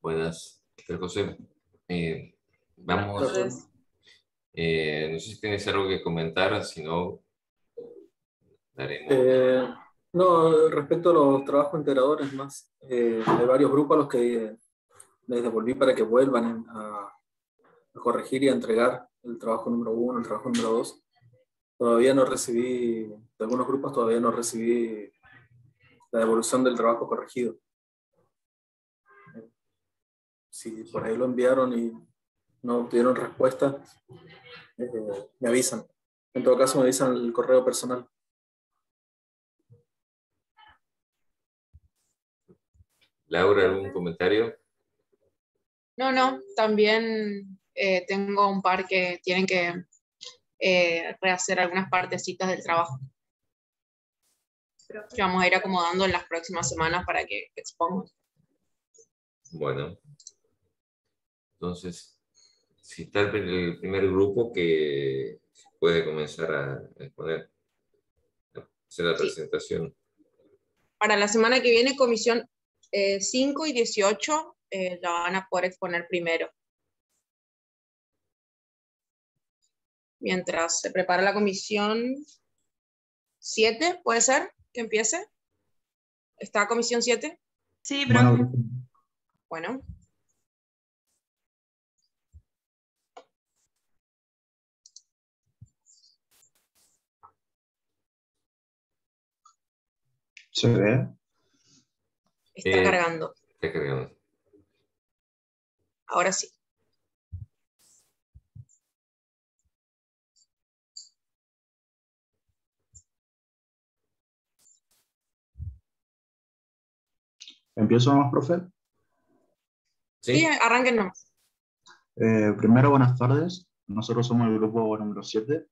Buenas, José. Eh, vamos. Eh, no sé si tienes algo que comentar, si no, eh, no, respecto a los trabajos integradores más, eh, hay varios grupos a los que les devolví para que vuelvan a, corregir y a entregar el trabajo número uno, el trabajo número dos. Todavía no recibí, de algunos grupos todavía no recibí la devolución del trabajo corregido. Si por ahí lo enviaron y no obtuvieron respuesta, eh, me avisan. En todo caso, me avisan el correo personal. Laura, ¿algún comentario? No, no, también eh, tengo un par que tienen que eh, rehacer algunas partecitas del trabajo. Que vamos a ir acomodando en las próximas semanas para que expongan. Bueno. Entonces, si está el primer grupo que puede comenzar a exponer, hacer la presentación. Para la semana que viene, comisión 5 eh, y 18 eh, la van a poder exponer primero. Mientras se prepara la comisión 7, ¿puede ser que empiece? ¿Está comisión 7? Sí, pero... Bueno. ¿Se ve? Está eh, cargando. Está cargando. Ahora sí. ¿Empiezo más, profe? Sí, sí arranquen nomás. Eh, primero, buenas tardes. Nosotros somos el grupo número 7.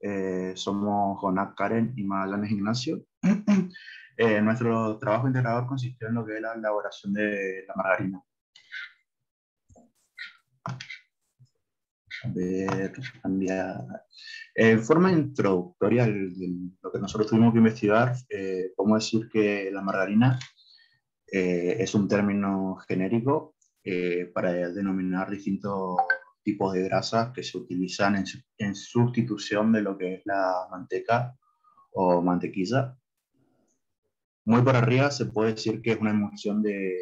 Eh, somos Jonás Karen y Magallanes Ignacio. Eh, nuestro trabajo integrador consistió en lo que es la elaboración de la margarina. A ver, cambiar. En forma introductoria, lo que nosotros tuvimos que investigar, eh, podemos decir que la margarina eh, es un término genérico eh, para denominar distintos tipos de grasas que se utilizan en, en sustitución de lo que es la manteca o mantequilla. Muy por arriba se puede decir que es una emulsión de,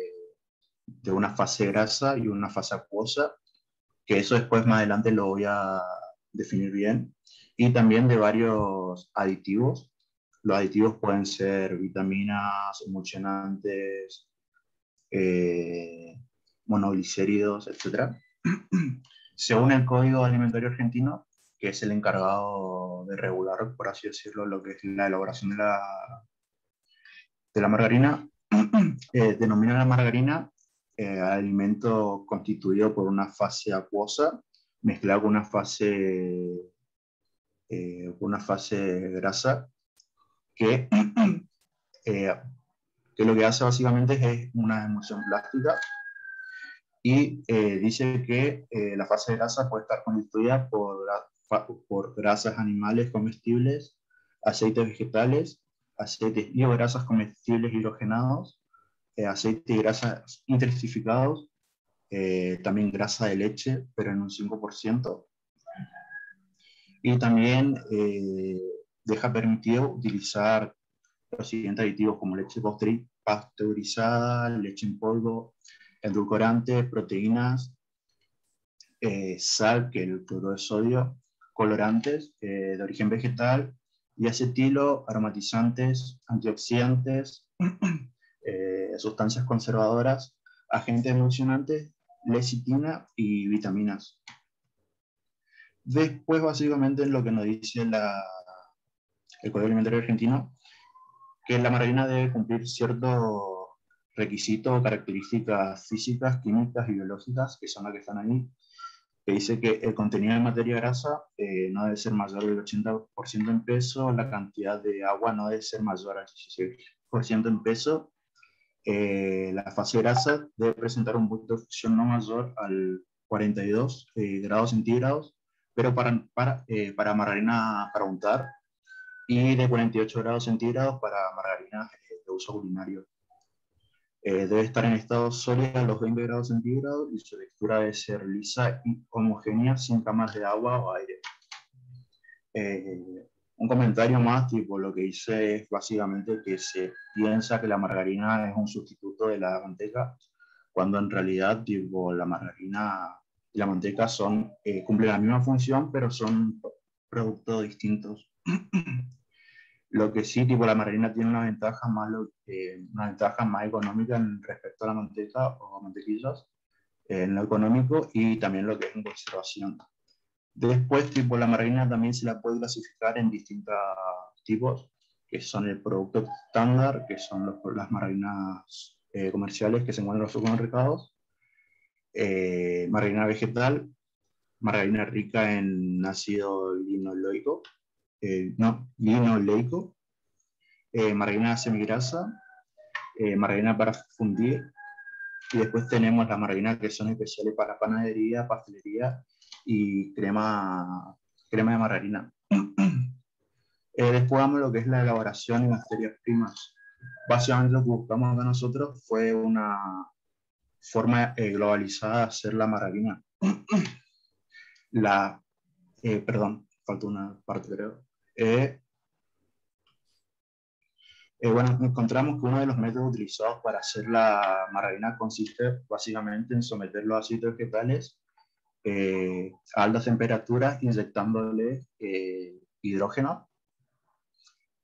de una fase grasa y una fase acuosa, que eso después más adelante lo voy a definir bien, y también de varios aditivos. Los aditivos pueden ser vitaminas, emulsionantes, eh, monoglicéridos, etc. Según el Código Alimentario Argentino, que es el encargado de regular, por así decirlo, lo que es la elaboración de la, de la margarina, eh, denomina la margarina eh, alimento constituido por una fase acuosa mezclado con una fase, eh, una fase grasa que, eh, que lo que hace básicamente es una emulsión plástica y dice que la fase grasa puede estar constituida por, por grasas animales comestibles, aceites vegetales aceites biograsas comestibles hidrogenados, eh, aceites y grasas intensificados, eh, también grasa de leche, pero en un 5%. Y también eh, deja permitido utilizar los siguientes aditivos como leche pasteurizada, leche en polvo, edulcorantes, proteínas, sal, que el cloro de sodio, colorantes de origen vegetal y acetilo, aromatizantes, antioxidantes, eh, sustancias conservadoras, agentes emulsionantes, lecitina y vitaminas. Después, básicamente, lo que nos dice la, el Código Alimentario Argentino, que la margarina debe cumplir ciertos requisitos características físicas, químicas y biológicas, que son las que están ahí, que dice que el contenido de materia grasa eh, no debe ser mayor del 80% en peso, la cantidad de agua no debe ser mayor al 16% en peso, eh, la fase grasa debe presentar un punto de fusión no mayor al 42 eh, grados centígrados, pero para, para, para margarina para untar, y de 48 grados centígrados para margarina de uso culinario. Eh, debe estar en estado sólido a los 20 grados centígrados y su textura debe ser lisa y homogénea sin camas de agua o aire. Eh, un comentario más, tipo, lo que dice es básicamente que se piensa que la margarina es un sustituto de la manteca, cuando en realidad, tipo, la margarina y la manteca son, eh, cumplen la misma función, pero son productos distintos. lo que sí, tipo, la margarina tiene una ventaja más, eh, una ventaja más económica en respecto a la manteca o mantequillas, eh, en lo económico y también lo que es en conservación. Después, tipo, la margarina también se la puede clasificar en distintos tipos, que son el producto estándar, que son los, las margarinas eh, comerciales que se encuentran en los supermercados, eh, margarina vegetal, margarina rica en ácido linoleico, eh, no, linoleico, eh, margarina semigrasa, eh, margarina para fundir, y después tenemos las margarinas que son especiales para panadería, pastelería y crema, crema de margarina. eh, después vamos lo que es la elaboración y materias primas. Básicamente lo que buscamos de nosotros fue una forma eh, globalizada de hacer la margarina. la, eh, perdón, falta una parte creo. Eh, eh, bueno, encontramos que uno de los métodos utilizados para hacer la margarina consiste básicamente en someter los ácidos vegetales eh, a altas temperaturas inyectándole eh, hidrógeno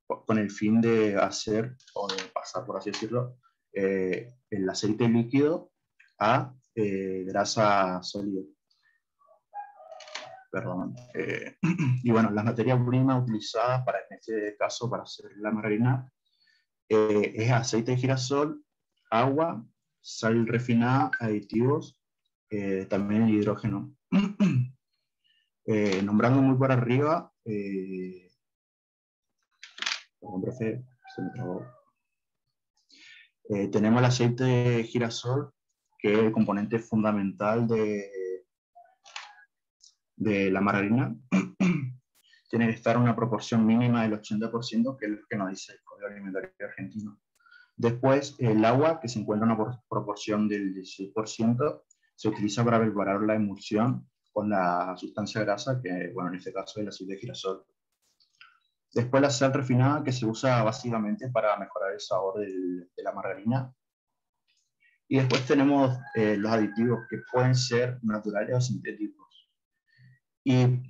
con el fin de hacer o de pasar, por así decirlo, eh, el aceite líquido a grasa sólida. Perdón. Eh, y bueno, las materias primas utilizadas para en este caso para hacer la margarina eh, es aceite de girasol, agua, sal refinada, aditivos, eh, también el hidrógeno. Eh, nombrando muy por arriba, eh, profe, se me trabó. Eh, tenemos el aceite de girasol, que es el componente fundamental de, de la margarina. Tiene que estar una proporción mínima del 80%, que es lo que nos dice el Código Alimentario Argentino. Después, el agua, que se encuentra en una por- proporción del 16%, se utiliza para preparar la emulsión con la sustancia grasa, que bueno, en este caso es el aceite de girasol. Después la sal refinada, que se usa básicamente para mejorar el sabor de la margarina. Y después tenemos eh, los aditivos que pueden ser naturales o sintéticos. Y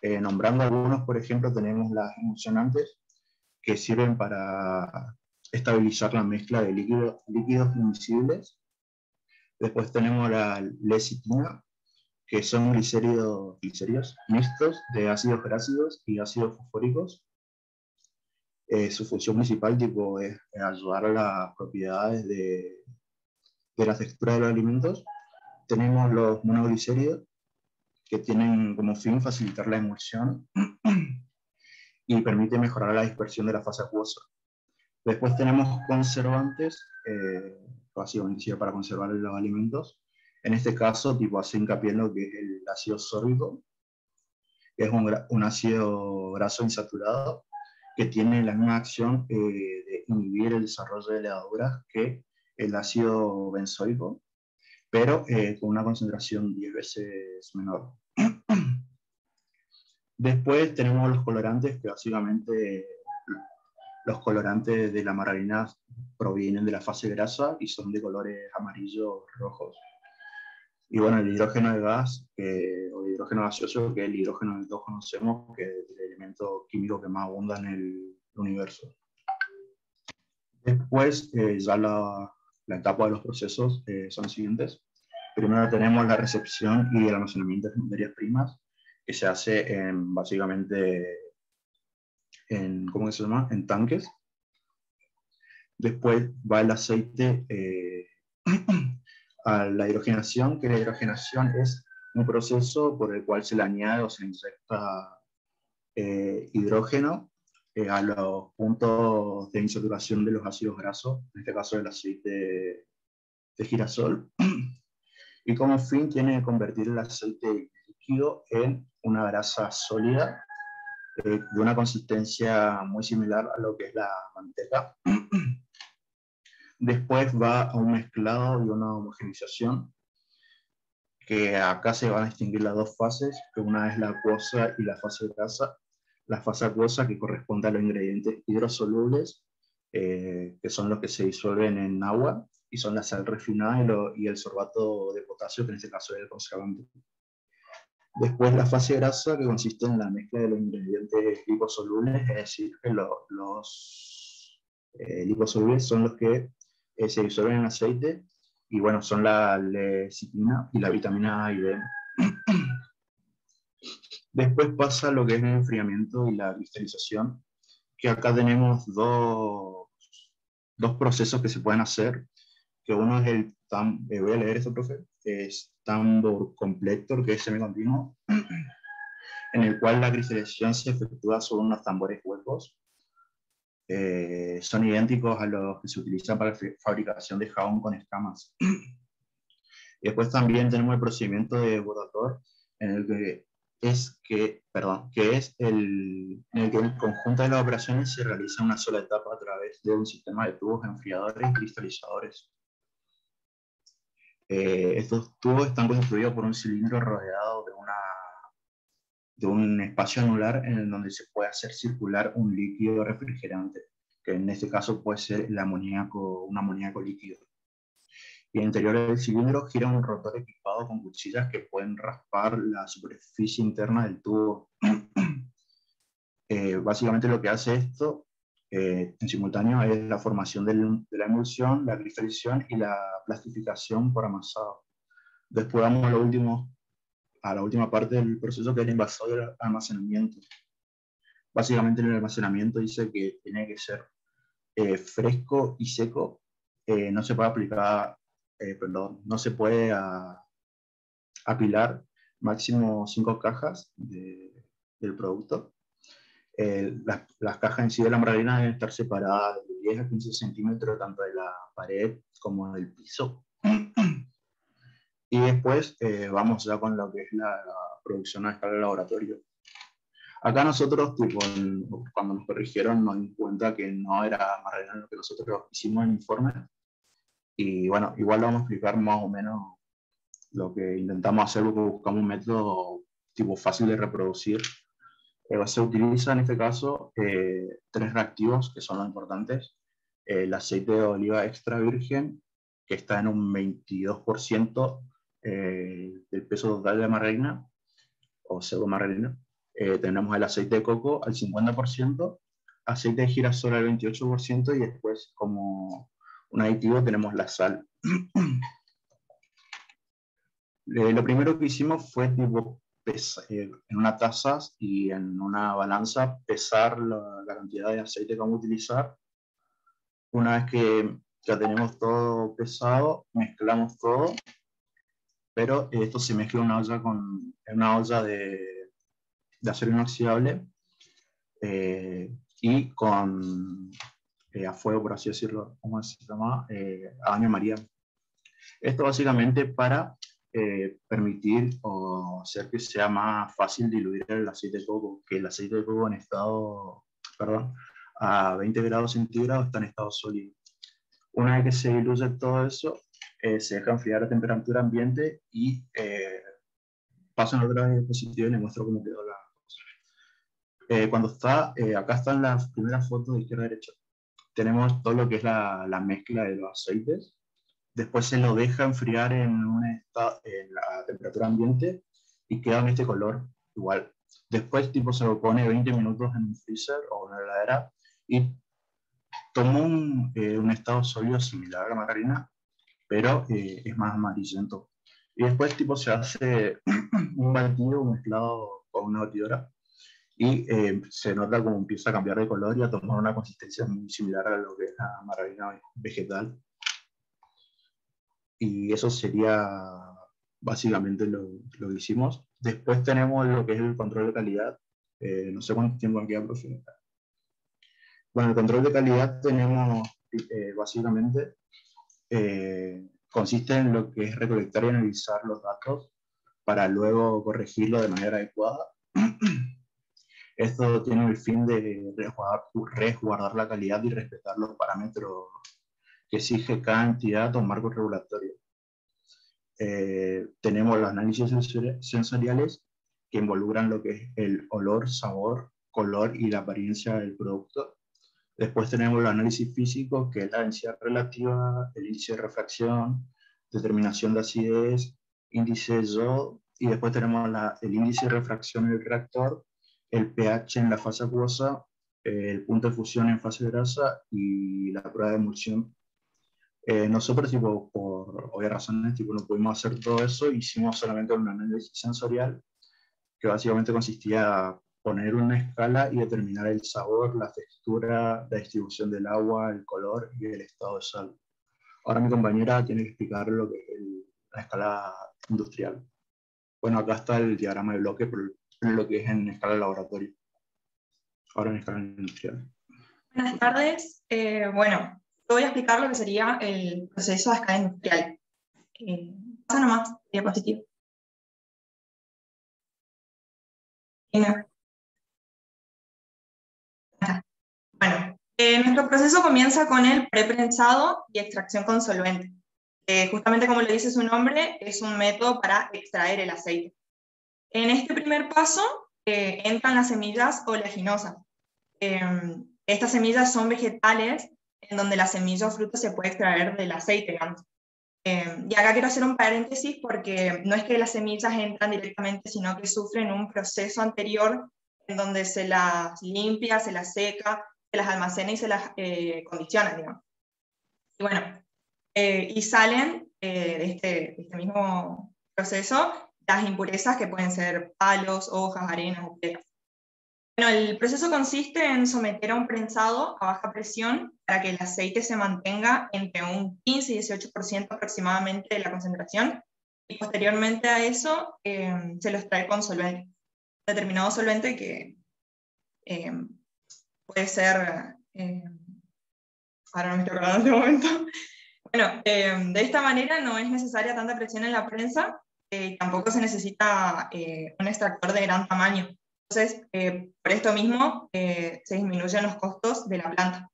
eh, nombrando algunos, por ejemplo, tenemos las emulsionantes, que sirven para estabilizar la mezcla de líquido- líquidos invisibles. Después tenemos la lecitina, que son glicéridos, glicéridos mixtos de ácidos grácidos y ácidos fosfóricos. Eh, su función principal tipo, es ayudar a las propiedades de, de la textura de los alimentos. Tenemos los monoglicéridos, que tienen como fin facilitar la emulsión y permite mejorar la dispersión de la fase acuosa. Después tenemos conservantes, eh, básicamente para conservar los alimentos. En este caso, tipo, hace hincapié en lo que es el ácido sórbico, que es un, un ácido graso insaturado que tiene la misma acción eh, de inhibir el desarrollo de levaduras que el ácido benzoico, pero eh, con una concentración 10 veces menor. Después tenemos los colorantes, que básicamente los colorantes de la margarina provienen de la fase grasa y son de colores amarillos rojos. Y bueno, el hidrógeno de gas, que, o el hidrógeno gaseoso, que es el hidrógeno que todos conocemos, que es el elemento químico que más abunda en el universo. Después, eh, ya la, la etapa de los procesos eh, son los siguientes. Primero tenemos la recepción y el almacenamiento de materias primas, que se hace en, básicamente en, ¿cómo se llama? En tanques. Después va el aceite eh, a la hidrogenación, que la hidrogenación es un proceso por el cual se le añade o se inyecta eh, hidrógeno eh, a los puntos de insaturación de los ácidos grasos, en este caso el aceite de girasol, y como fin tiene que convertir el aceite en una grasa sólida eh, de una consistencia muy similar a lo que es la manteca. Después va a un mezclado y una homogenización, que acá se van a distinguir las dos fases, que una es la acuosa y la fase grasa. La fase acuosa que corresponde a los ingredientes hidrosolubles, eh, que son los que se disuelven en agua, y son la sal refinada y, el sorbato de potasio, que en este caso es el conservante. Después la fase grasa, que consiste en la mezcla de los ingredientes liposolubles, es decir, que los eh, liposolubles son los que eh, se disuelven en aceite y bueno, son la lecitina y la vitamina A y B. Después pasa lo que es el enfriamiento y la cristalización, que acá tenemos dos, dos procesos que se pueden hacer, que uno es el, tam, eh, voy a leer esto, profe, es tambor completor, que es semicontinuo, en el cual la cristalización se efectúa sobre unos tambores huecos eh, son idénticos a los que se utilizan para la fabricación de jabón con escamas. y después también tenemos el procedimiento de botator, en el que es que, perdón, que es el, en el que el conjunto de las operaciones se realiza en una sola etapa a través de un sistema de tubos enfriadores y cristalizadores. Eh, estos tubos están construidos por un cilindro rodeado de una de un espacio anular en donde se puede hacer circular un líquido refrigerante, que en este caso puede ser el amoníaco, un amoníaco líquido. Y el interior del cilindro gira un rotor equipado con cuchillas que pueden raspar la superficie interna del tubo. Eh, básicamente lo que hace esto eh, en simultáneo es la formación de la emulsión, la cristalización y la plastificación por amasado. Después vamos a los últimos a la última parte del proceso que es el invasor del almacenamiento. Básicamente en el almacenamiento dice que tiene que ser eh, fresco y seco, eh, no se puede aplicar, eh, perdón, no se puede apilar máximo cinco cajas del producto. Las, las, cajas en sí de la margarina deben estar separadas de 10 a 15 centímetros tanto de la pared como del piso. Y después eh, vamos ya con lo que es la, producción a escala de laboratorio. Acá nosotros, tipo, cuando nos corrigieron, nos dimos cuenta que no era real lo que nosotros hicimos en el informe. Y bueno, igual vamos a explicar más o menos lo que intentamos hacer, porque buscamos un método tipo fácil de reproducir. Eh, se utiliza en este caso eh, tres reactivos que son los importantes. el aceite de oliva extra virgen, que está en un 22%, eh, del peso total de margarina o pseudo margarina. Eh, tenemos el aceite de coco al 50%, aceite de girasol al 28% y después como un aditivo tenemos la sal. Eh, lo primero que hicimos fue tipo en una taza y en una balanza pesar la, la, cantidad de aceite que vamos a utilizar. Una vez que ya tenemos todo pesado, mezclamos todo pero esto se mezcla en una olla, con, una olla de, de acero inoxidable eh, y con eh, a fuego, por así decirlo, ¿cómo se llama? Eh, a baño María. Esto básicamente para permitir o hacer que sea más fácil diluir el aceite de coco, que el aceite de coco en estado, perdón, a 20 grados centígrados está en estado sólido. Una vez que se diluye todo eso, eh, se deja enfriar a temperatura ambiente y eh, paso en otra diapositiva y le muestro cómo quedó la. Eh, cuando está, eh, acá están las primeras fotos de izquierda a derecha. Tenemos todo lo que es la, la, mezcla de los aceites. Después se lo deja enfriar en, un estado, en la temperatura ambiente y queda en este color igual. Después tipo se lo pone 20 minutos en un freezer o una heladera y toma un, un estado sólido similar a la margarina pero eh, es más amarillento. Y después tipo se hace un batido mezclado con una batidora y eh, se nota como empieza a cambiar de color y a tomar una consistencia muy similar a lo que es la margarina vegetal. Y eso sería básicamente lo, lo, que hicimos. Después tenemos lo que es el control de calidad. Eh, no sé cuánto tiempo aquí aproximadamente. Bueno, el control de calidad tenemos básicamente eh, consiste en lo que es recolectar y analizar los datos para luego corregirlo de manera adecuada. Esto tiene el fin de resguardar, resguardar la calidad y respetar los parámetros que exige cada entidad o marco regulatorio. Eh, tenemos los análisis sensoriales que involucran lo que es el olor, sabor, color y la apariencia del producto. Después tenemos los análisis físicos, que es la densidad relativa, el índice de refracción, determinación de acidez, índice de yo, y después tenemos el índice de refracción en el reactor, el pH en la fase acuosa, el punto de fusión en fase grasa y la prueba de emulsión. Eh, nosotros, tipo, por obvias razones, tipo, no pudimos hacer todo eso, hicimos solamente un análisis sensorial, que básicamente consistía en poner una escala y determinar el sabor, la textura, la distribución del agua, el color y el estado de sal. Ahora mi compañera tiene que explicar lo que es la escala industrial. Bueno, acá está el diagrama de bloque, pero lo que es en escala laboratorio. Ahora en escala industrial. Buenas tardes. Eh, bueno, te voy a explicar lo que sería el proceso a escala industrial. Eh, pasa nomás, diapositiva. Bueno, eh, nuestro proceso comienza con el preprensado y extracción con solvente. justamente como le dice su nombre, es un método para extraer el aceite. En este primer paso eh, entran las semillas oleaginosas. Em, estas semillas son vegetales en donde la semilla o fruto se puede extraer del aceite. Em, y acá quiero hacer un paréntesis porque no es que las semillas entran directamente, sino que sufren un proceso anterior en donde se las limpia, se las seca, se las almacena y se las eh, condiciona, digamos. Y bueno, eh, y salen de este, de este mismo proceso las impurezas que pueden ser palos, hojas, arenas o piedras. Bueno, el proceso consiste en someter a un prensado a baja presión para que el aceite se mantenga entre un 15 y 18% aproximadamente de la concentración y posteriormente a eso eh, se lo extrae con solvente, determinado solvente que eh, puede ser, eh, ahora no me estoy acordando en este momento, bueno, de esta manera no es necesaria tanta presión en la prensa eh, tampoco se necesita eh, un extractor de gran tamaño. Entonces, eh, por esto mismo, se disminuyen los costos de la planta.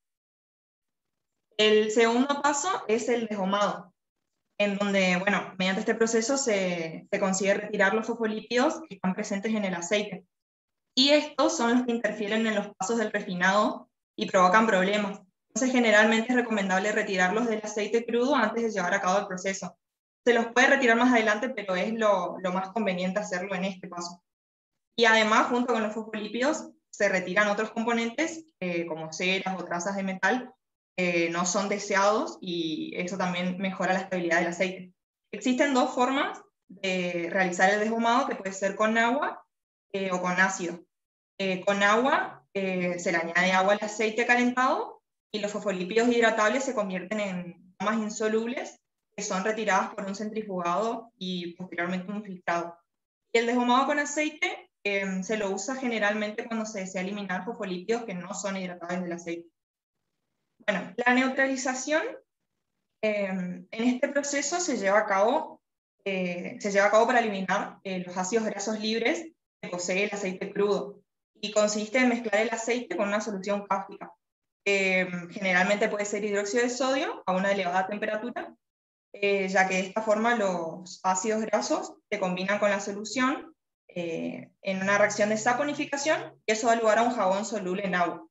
El segundo paso es el deshomado, en donde, bueno, mediante este proceso se consigue retirar los fosfolípidos que están presentes en el aceite. Y estos son los que interfieren en los pasos del refinado y provocan problemas. Entonces, generalmente es recomendable retirarlos del aceite crudo antes de llevar a cabo el proceso, se los puede retirar más adelante, pero es lo, más conveniente hacerlo en este paso. Y además, junto con los fosfolípidos, se retiran otros componentes, eh, como ceras o trazas de metal, que no son deseados y eso también mejora la estabilidad del aceite. Existen dos formas de realizar el deshumado, que puede ser con agua eh, o con ácido. Eh, con agua se le añade agua al aceite calentado y los fosfolípidos hidratables se convierten en más insolubles son retiradas por un centrifugado y posteriormente un filtrado. Y el deshumado con aceite em, se lo usa generalmente cuando se desea eliminar fosfolípidos que no son hidratables del aceite. Bueno, la neutralización em, en este proceso se lleva a cabo, eh, se lleva a cabo para eliminar eh, los ácidos grasos libres que posee el aceite crudo y consiste en mezclar el aceite con una solución cáustica. Em, generalmente puede ser hidróxido de sodio a una elevada temperatura eh, ya que de esta forma los ácidos grasos se combinan con la solución eh, en una reacción de saponificación y eso da lugar a un jabón soluble en agua.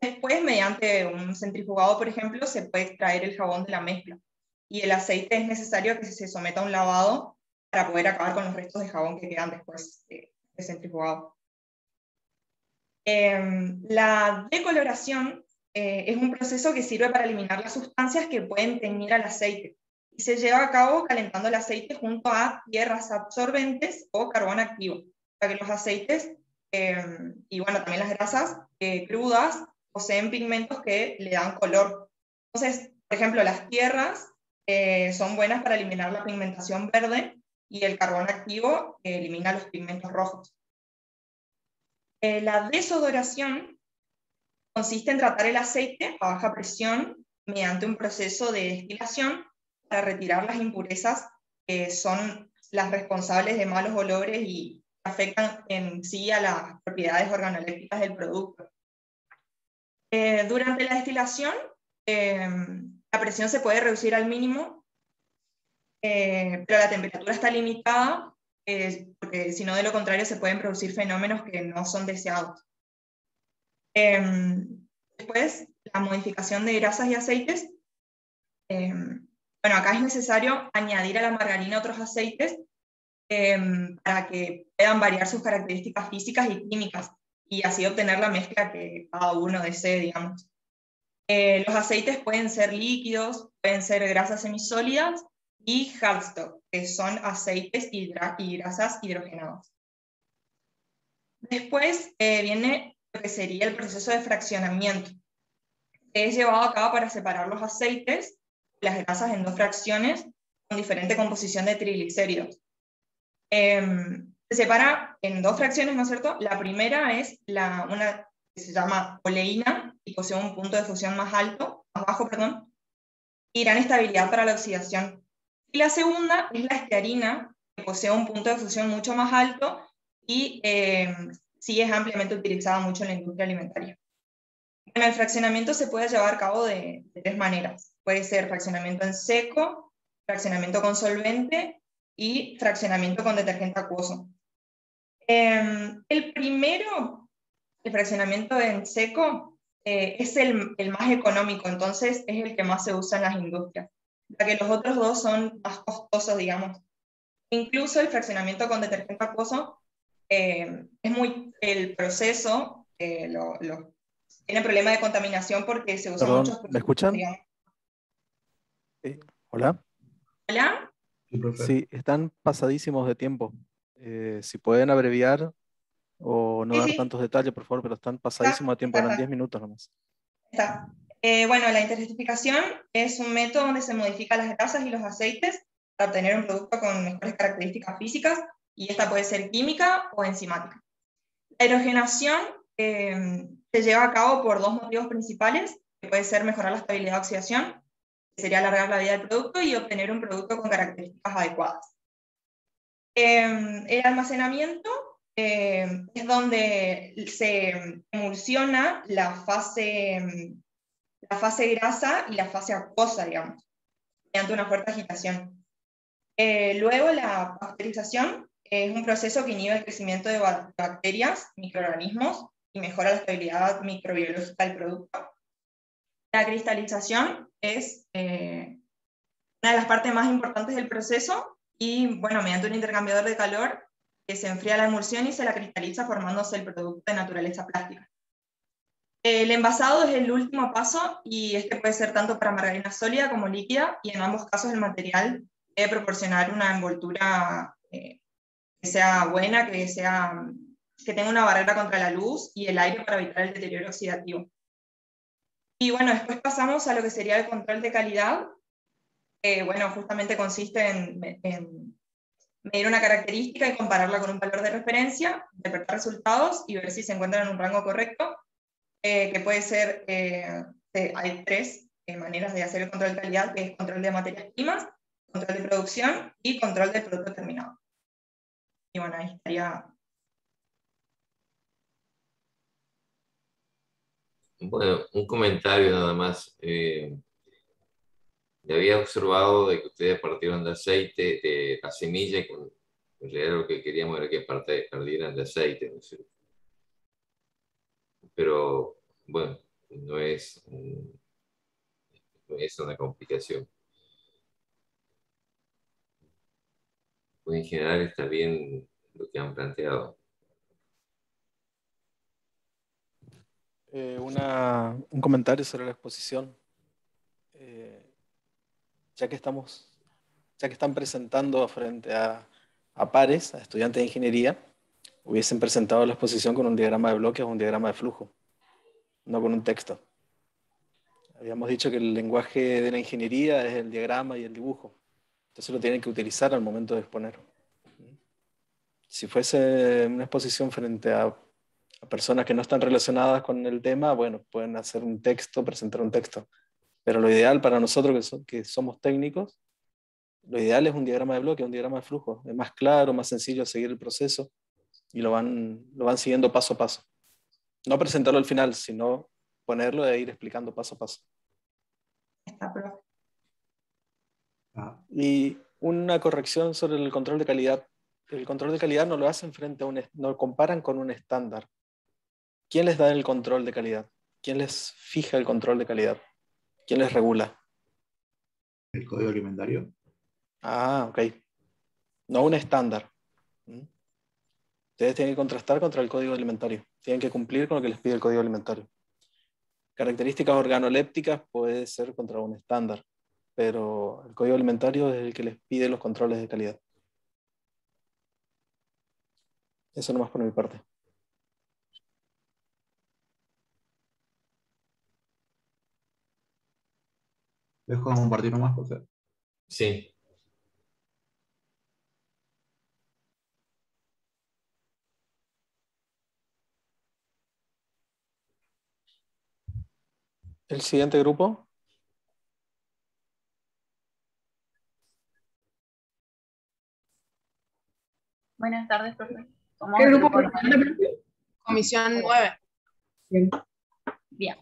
Después, mediante un centrifugado, por ejemplo, se puede extraer el jabón de la mezcla y el aceite es necesario que se someta a un lavado para poder acabar con los restos de jabón que quedan después de, centrifugado. Em, la decoloración eh, es un proceso que sirve para eliminar las sustancias que pueden teñir al aceite y se lleva a cabo calentando el aceite junto a tierras absorbentes o carbón activo, para que los aceites em, y bueno, también las grasas eh, crudas poseen pigmentos que le dan color. Entonces, por ejemplo, las tierras eh, son buenas para eliminar la pigmentación verde y el carbón activo elimina los pigmentos rojos. Eh, la desodoración consiste en tratar el aceite a baja presión mediante un proceso de destilación para retirar las impurezas que son las responsables de malos olores y afectan en sí a las propiedades organolépticas del producto. Eh, durante la destilación, eh, la presión se puede reducir al mínimo, eh, pero la temperatura está limitada, porque si no, de lo contrario, se pueden producir fenómenos que no son deseados. Em, después, la modificación de grasas y aceites. Bueno, acá es necesario añadir a la margarina otros aceites em, para que puedan variar sus características físicas y químicas y así obtener la mezcla que cada uno desee, digamos. Eh, los aceites pueden ser líquidos, pueden ser grasas semisólidas y hardstock, que son aceites y, grasas hidrogenadas. Después eh, viene lo que sería el proceso de fraccionamiento, que es llevado a cabo para separar los aceites las grasas en dos fracciones con diferente composición de triglicéridos. Em, se separa en dos fracciones, ¿no es cierto? La primera es la, una que se llama oleína y posee un punto de fusión más alto, más bajo, perdón, y gran estabilidad para la oxidación. Y la segunda es la estearina, que posee un punto de fusión mucho más alto y eh, sí es ampliamente utilizada mucho en la industria alimentaria. Bueno, el fraccionamiento se puede llevar a cabo de, de tres maneras. Puede ser fraccionamiento en seco, fraccionamiento con solvente y fraccionamiento con detergente acuoso. Em, el primero, el fraccionamiento en seco, eh, es el, el, más económico, entonces es el que más se usa en las industrias, ya que los otros dos son más costosos, digamos. Incluso el fraccionamiento con detergente acuoso em, es muy, el proceso eh, lo, lo, tiene problema de contaminación porque se usa mucho. ¿Me escuchan? Sí. Hola. Hola. Sí, están pasadísimos de tiempo. Eh, si pueden abreviar o no dar tantos detalles, por favor, pero están pasadísimos de tiempo, eran 10 minutos nomás. Está. Eh, bueno, la interestificación es un método donde se modifican las grasas y los aceites para obtener un producto con mejores características físicas, y esta puede ser química o enzimática. La hidrogenación eh, se lleva a cabo por dos motivos principales, que puede ser mejorar la estabilidad de oxidación sería alargar la vida del producto y obtener un producto con características adecuadas. Em, el almacenamiento em, es donde se emulsiona la fase, la fase grasa y la fase acuosa, digamos, mediante una fuerte agitación. Eh, luego la pasteurización es un proceso que inhibe el crecimiento de bacterias, microorganismos y mejora la estabilidad microbiológica del producto. La cristalización es eh, una de las partes más importantes del proceso y, bueno, mediante un intercambiador de calor que se enfría la emulsión y se la cristaliza formándose el producto de naturaleza plástica. El envasado es el último paso y este puede ser tanto para margarina sólida como líquida y en ambos casos el material debe proporcionar una envoltura eh, que sea buena, que, sea, que tenga una barrera contra la luz y el aire para evitar el deterioro oxidativo. Y bueno, después pasamos a lo que sería el control de calidad, que bueno, justamente consiste en, medir una característica y compararla con un valor de referencia, interpretar resultados y ver si se encuentran en un rango correcto, eh, que puede ser, eh, hay tres eh, maneras de hacer el control de calidad, que es control de materias primas, control de producción y control del producto terminado. Y bueno, ahí estaría Bueno, un comentario nada más. Eh, había observado de que ustedes partieron de aceite, de la semilla, y en realidad lo que queríamos era que partieran de aceite, ¿no? Pero, bueno, no es, no es una complicación. Pues en general está bien lo que han planteado. Eh, un comentario sobre la exposición. Eh, ya que estamos, ya que están presentando frente a, pares, a estudiantes de ingeniería, hubiesen presentado la exposición con un diagrama de bloques o un diagrama de flujo, no con un texto. Habíamos dicho que el lenguaje de la ingeniería es el diagrama y el dibujo. Entonces lo tienen que utilizar al momento de exponer. Si fuese una exposición frente a personas que no están relacionadas con el tema, bueno, pueden hacer un texto, presentar un texto. Pero lo ideal para nosotros que, que somos técnicos, lo ideal es un diagrama de bloque, un diagrama de flujo. Es más claro, más sencillo seguir el proceso y lo van, lo van siguiendo paso a paso. No presentarlo al final, sino ponerlo e ir explicando paso a paso. Está, profe. Ah. Y una corrección sobre el control de calidad. El control de calidad no lo hacen frente a un, no lo comparan con un estándar. ¿Quién les da el control de calidad? ¿Quién les fija el control de calidad? ¿Quién les regula? El código alimentario. Ah, ok. No un estándar. ¿Mm? Ustedes tienen que contrastar contra el código alimentario. Tienen que cumplir con lo que les pide el código alimentario. Características organolépticas puede ser contra un estándar, pero el código alimentario es el que les pide los controles de calidad. Eso nomás por mi parte. ¿Dejo compartir nomás, José? Sí. El siguiente grupo. Buenas tardes, profe. ¿Qué grupo? Comisión 9. Bien. Bien.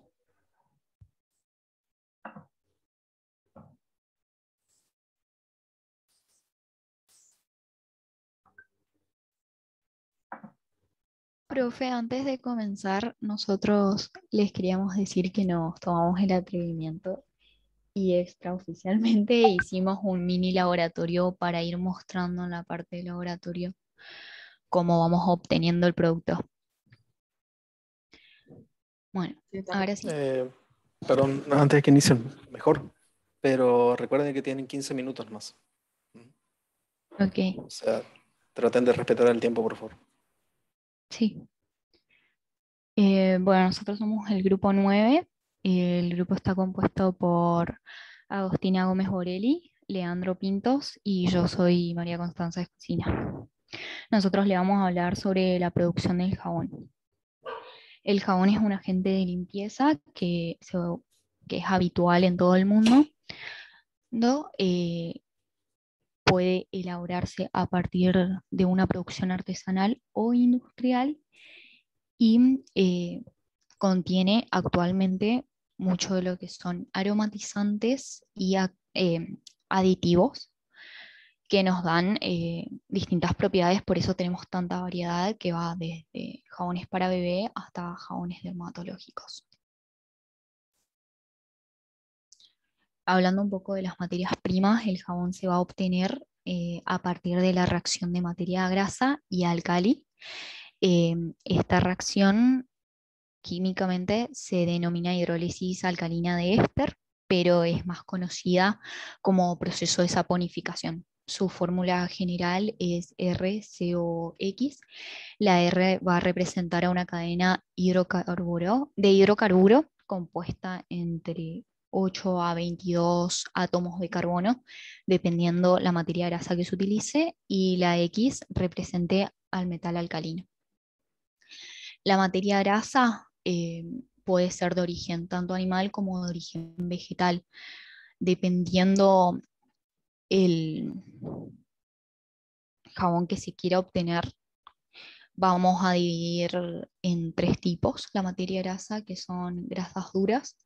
Profe, antes de comenzar, nosotros les queríamos decir que nos tomamos el atrevimiento y extraoficialmente hicimos un mini laboratorio para ir mostrando en la parte del laboratorio cómo vamos obteniendo el producto. Bueno, ahora sí. Eh, perdón, antes de que inicien, mejor, pero recuerden que tienen 15 minutos más. Ok. O sea, traten de respetar el tiempo, por favor. Sí. Eh, bueno, nosotros somos el grupo 9. El grupo está compuesto por Agostina Gómez Borelli, Leandro Pintos y yo soy María Constanza Escocina. Nosotros le vamos a hablar sobre la producción del jabón. El jabón es un agente de limpieza que, que es habitual en todo el mundo. ¿no? Eh, puede elaborarse a partir de una producción artesanal o industrial y eh, contiene actualmente mucho de lo que son aromatizantes y eh, aditivos que nos dan eh, distintas propiedades, por eso tenemos tanta variedad que va desde jabones para bebé hasta jabones dermatológicos. Hablando un poco de las materias primas, el jabón se va a obtener eh, a partir de la reacción de materia grasa y alcali. Em, esta reacción químicamente se denomina hidrólisis alcalina de éster, pero es más conocida como proceso de saponificación. Su fórmula general es RCOX. La R va a representar a una cadena hidrocarburo, de hidrocarburo compuesta entre 8 a 22 átomos de carbono, dependiendo la materia grasa que se utilice, y la X represente al metal alcalino. La materia grasa eh, puede ser de origen tanto animal como de origen vegetal, dependiendo el jabón que se quiera obtener. Vamos a dividir en tres tipos la materia grasa, que son grasas duras,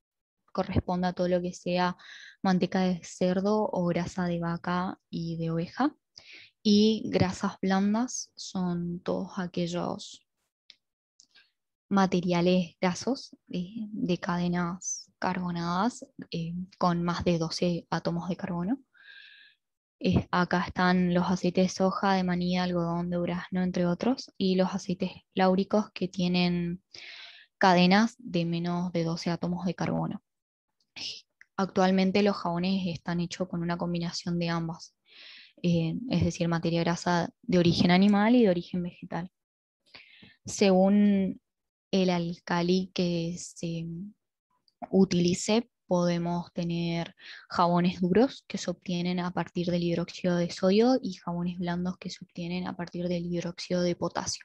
corresponde a todo lo que sea manteca de cerdo o grasa de vaca y de oveja. Y grasas blandas son todos aquellos materiales grasos de, cadenas carbonadas eh, con más de 12 átomos de carbono. Eh, acá están los aceites de soja, de maní, algodón, de durazno, entre otros, y los aceites láuricos que tienen cadenas de menos de 12 átomos de carbono. Actualmente los jabones están hechos con una combinación de ambas, eh, es decir, materia grasa de origen animal y de origen vegetal. Según el alcali que se utilice, podemos tener jabones duros que se obtienen a partir del hidróxido de sodio y jabones blandos que se obtienen a partir del hidróxido de potasio.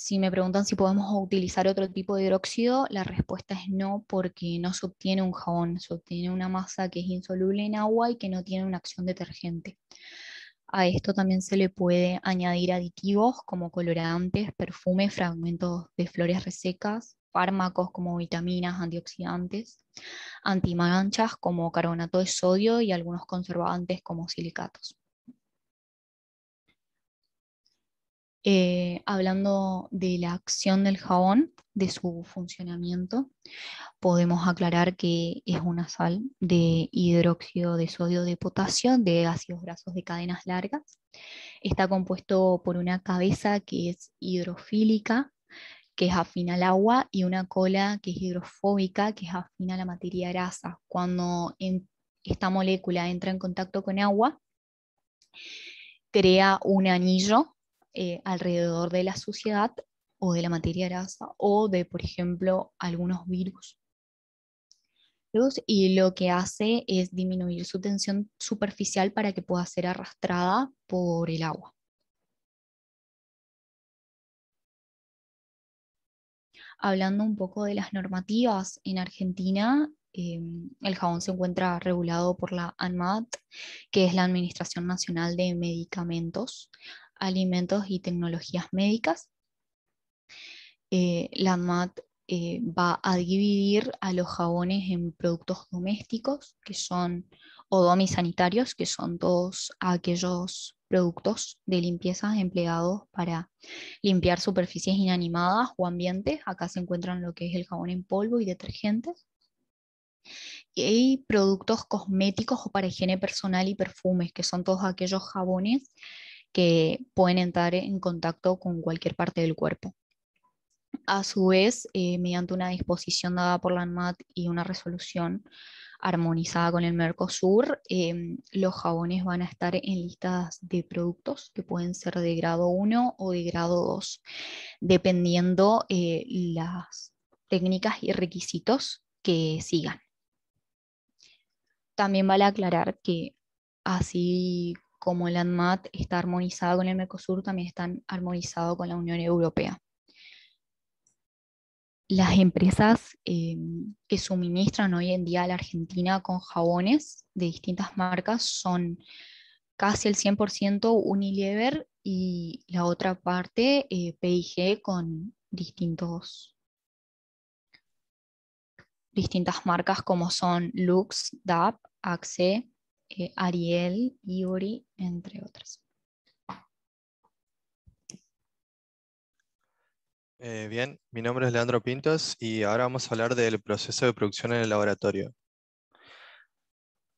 Si me preguntan si podemos utilizar otro tipo de hidróxido, la respuesta es no, porque no se obtiene un jabón, se obtiene una masa que es insoluble en agua y que no tiene una acción detergente. A esto también se le puede añadir aditivos como colorantes, perfumes, fragmentos de flores resecas, fármacos como vitaminas, antioxidantes, antimanchas como carbonato de sodio y algunos conservantes como silicatos. Eh, hablando de la acción del jabón, de su funcionamiento, podemos aclarar que es una sal de hidróxido de sodio de potasio de ácidos grasos de cadenas largas. Está compuesto por una cabeza que es hidrofílica, que es afina al agua, y una cola que es hidrofóbica, que es afina a la materia grasa. Cuando esta molécula entra en contacto con agua, crea un anillo eh, alrededor de la suciedad o de la materia grasa o de, por ejemplo, algunos virus. Y lo que hace es disminuir su tensión superficial para que pueda ser arrastrada por el agua. Hablando un poco de las normativas en Argentina, em, el jabón se encuentra regulado por la ANMAT, que es la Administración Nacional de Medicamentos alimentos y tecnologías médicas. Eh, la ANMAT eh, va a dividir a los jabones en productos domésticos, que son, o domisanitarios, que son todos aquellos productos de limpieza empleados para limpiar superficies inanimadas o ambientes. Acá se encuentran lo que es el jabón en polvo y detergentes. Y productos cosméticos o para higiene personal y perfumes, que son todos aquellos jabones pueden entrar en contacto con cualquier parte del cuerpo. A su vez, eh, mediante una disposición dada por la ANMAT y una resolución armonizada con el Mercosur, em, los jabones van a estar en listas de productos que pueden ser de grado 1 o de grado 2, dependiendo eh, las técnicas y requisitos que sigan. También vale aclarar que así como el ANMAT está armonizado con el Mercosur, también están armonizados con la Unión Europea. Las empresas em, que suministran hoy en día a la Argentina con jabones de distintas marcas son casi el 100% Unilever y la otra parte eh, PIG con distintos, distintas marcas como son Lux, DAP, Axe, eh, Ariel, Iori, entre otras. Eh, bien, mi nombre es Leandro Pintos y ahora vamos a hablar del proceso de producción en el laboratorio.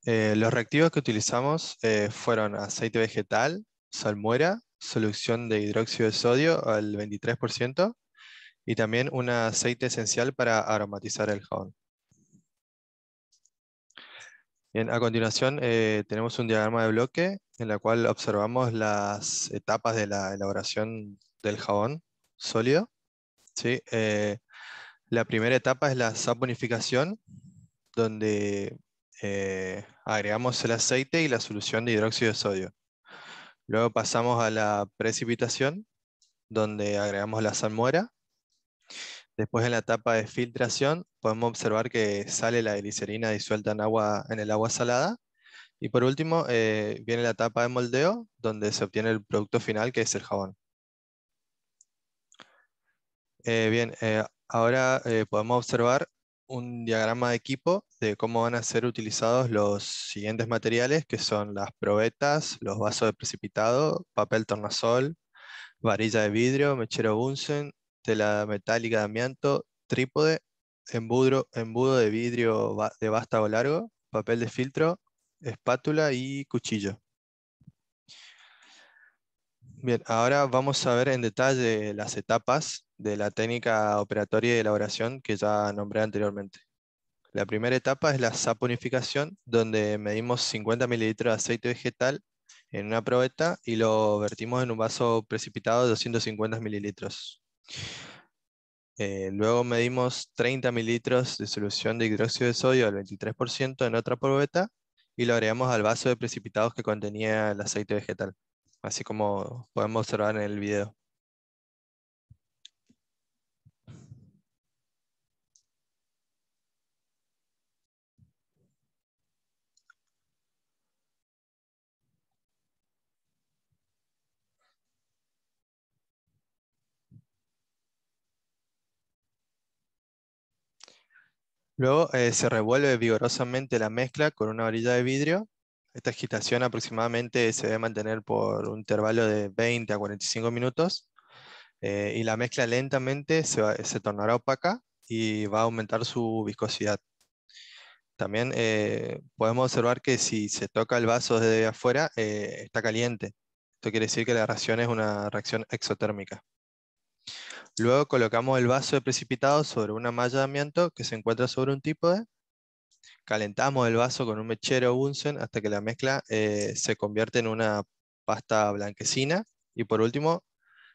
Eh, los reactivos que utilizamos fueron aceite vegetal, salmuera, solución de hidróxido de sodio al 23% y también un aceite esencial para aromatizar el jabón. A continuación eh, tenemos un diagrama de bloque en la cual observamos las etapas de la elaboración del jabón sólido. ¿sí? Eh, la primera etapa es la saponificación, donde eh, agregamos el aceite y la solución de hidróxido de sodio. Luego pasamos a la precipitación, donde agregamos la salmuera Después en la etapa de filtración podemos observar que sale la glicerina disuelta en, agua, en el agua salada. Y por último eh, viene la etapa de moldeo, donde se obtiene el producto final, que es el jabón. Eh, bien, eh, ahora podemos observar un diagrama de equipo de cómo van a ser utilizados los siguientes materiales, que son las probetas, los vasos de precipitado, papel tornasol, varilla de vidrio, mechero Bunsen, tela metálica de amianto, trípode, embudo, embudo de vidrio de vástago largo, papel de filtro, espátula y cuchillo. Bien, ahora vamos a ver en detalle las etapas de la técnica operatoria de elaboración que ya nombré anteriormente. La primera etapa es la saponificación, donde medimos 50 mililitros de aceite vegetal en una probeta y lo vertimos en un vaso precipitado de 250 mililitros. Eh, luego medimos 30 mililitros de solución de hidróxido de sodio al 23% en otra probeta y lo agregamos al vaso de precipitados que contenía el aceite vegetal, así como podemos observar en el video. Luego eh, se revuelve vigorosamente la mezcla con una varilla de vidrio. Esta agitación aproximadamente se debe mantener por un intervalo de 20 a 45 minutos. eh, y la mezcla lentamente se, va- se tornará opaca y va a aumentar su viscosidad. También eh, podemos observar que si se toca el vaso desde afuera, eh, está caliente. Esto quiere decir que la reacción es una reacción exotérmica. Luego colocamos el vaso de precipitado sobre una malla de amianto que se encuentra sobre un trípode. Calentamos el vaso con un mechero Bunsen hasta que la mezcla eh, se convierte en una pasta blanquecina. Y por último,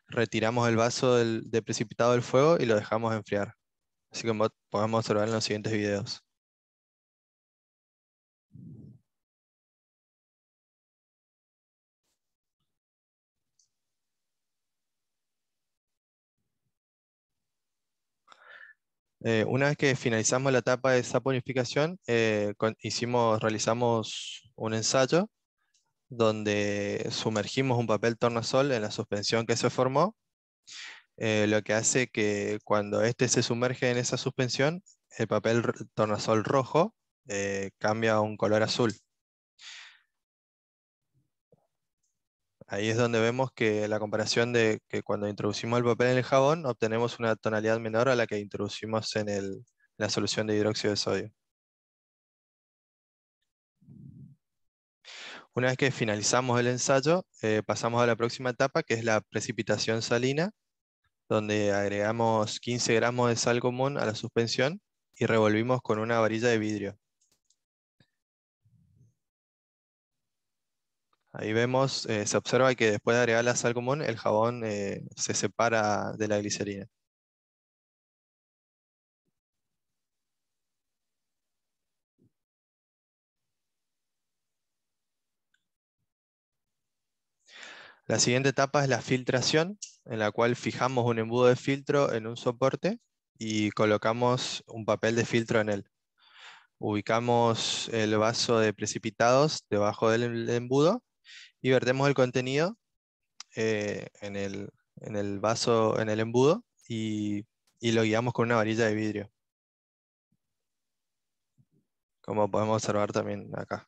retiramos el vaso de precipitado del fuego y lo dejamos enfriar. Así como podemos observar en los siguientes videos. Eh, una vez que finalizamos la etapa de saponificación, eh, con- hicimos, realizamos un ensayo donde sumergimos un papel tornasol en la suspensión que se formó, eh, lo que hace que cuando este se sumerge en esa suspensión, el papel tornasol rojo cambia a un color azul. Ahí es donde vemos que la comparación de que cuando introducimos el papel en el jabón, obtenemos una tonalidad menor a la que introducimos en, la solución de hidróxido de sodio. Una vez que finalizamos el ensayo, eh, pasamos a la próxima etapa, que es la precipitación salina, donde agregamos 15 gramos de sal común a la suspensión y revolvimos con una varilla de vidrio. Ahí vemos, eh, se observa que después de agregar la sal común, el jabón eh, se separa de la glicerina. La siguiente etapa es la filtración, en la cual fijamos un embudo de filtro en un soporte y colocamos un papel de filtro en él. Ubicamos el vaso de precipitados debajo del em- embudo y vertemos el contenido eh, en, el, en el vaso, en el embudo y, y lo guiamos con una varilla de vidrio. Como podemos observar también acá.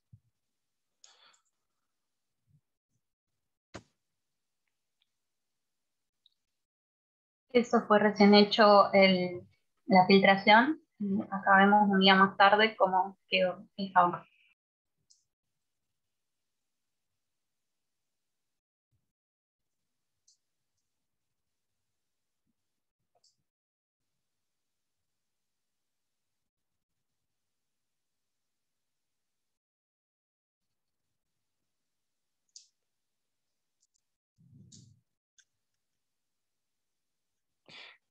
Eso fue recién hecho el- la filtración. Acá vemos un día más tarde cómo quedó el jabón.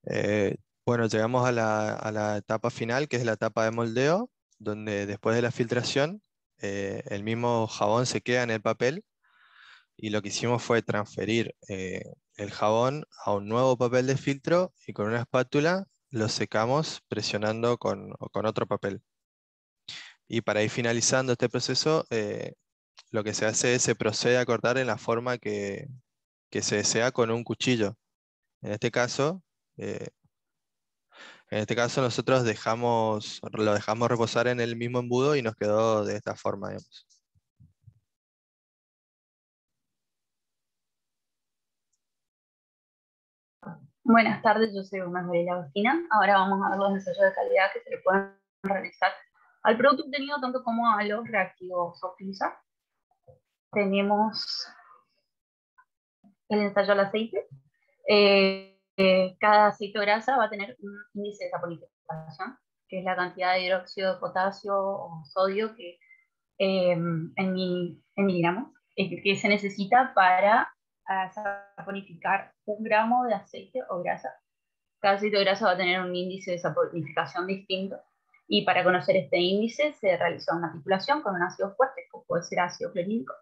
Eh, bueno, llegamos a la, etapa final, que es la etapa de moldeo, donde después de la filtración, eh, el mismo jabón se queda en el papel y lo que hicimos fue transferir eh, el jabón a un nuevo papel de filtro y con una espátula lo secamos presionando con, otro papel. Y para ir finalizando este proceso, lo que se hace es se procede a cortar en la forma que, que se desea con un cuchillo. En este caso, eh, en este caso nosotros dejamos, lo dejamos reposar en el mismo embudo y nos quedó de esta forma, digamos. Buenas tardes, yo soy Manuela Agustina. Ahora vamos a ver los ensayos de calidad que se le pueden realizar al producto obtenido tanto como a los reactivos a. Tenemos el ensayo al aceite. Eh, eh, cada aceite grasa va a tener un índice de saponificación, que es la cantidad de hidróxido de potasio o sodio que eh, en, mi, en miligramos, que se necesita para saponificar un gramo de aceite o grasa. Cada aceite o grasa va a tener un índice de saponificación distinto. Y para conocer este índice se realizó una titulación con un ácido fuerte, como puede ser ácido clorhídrico,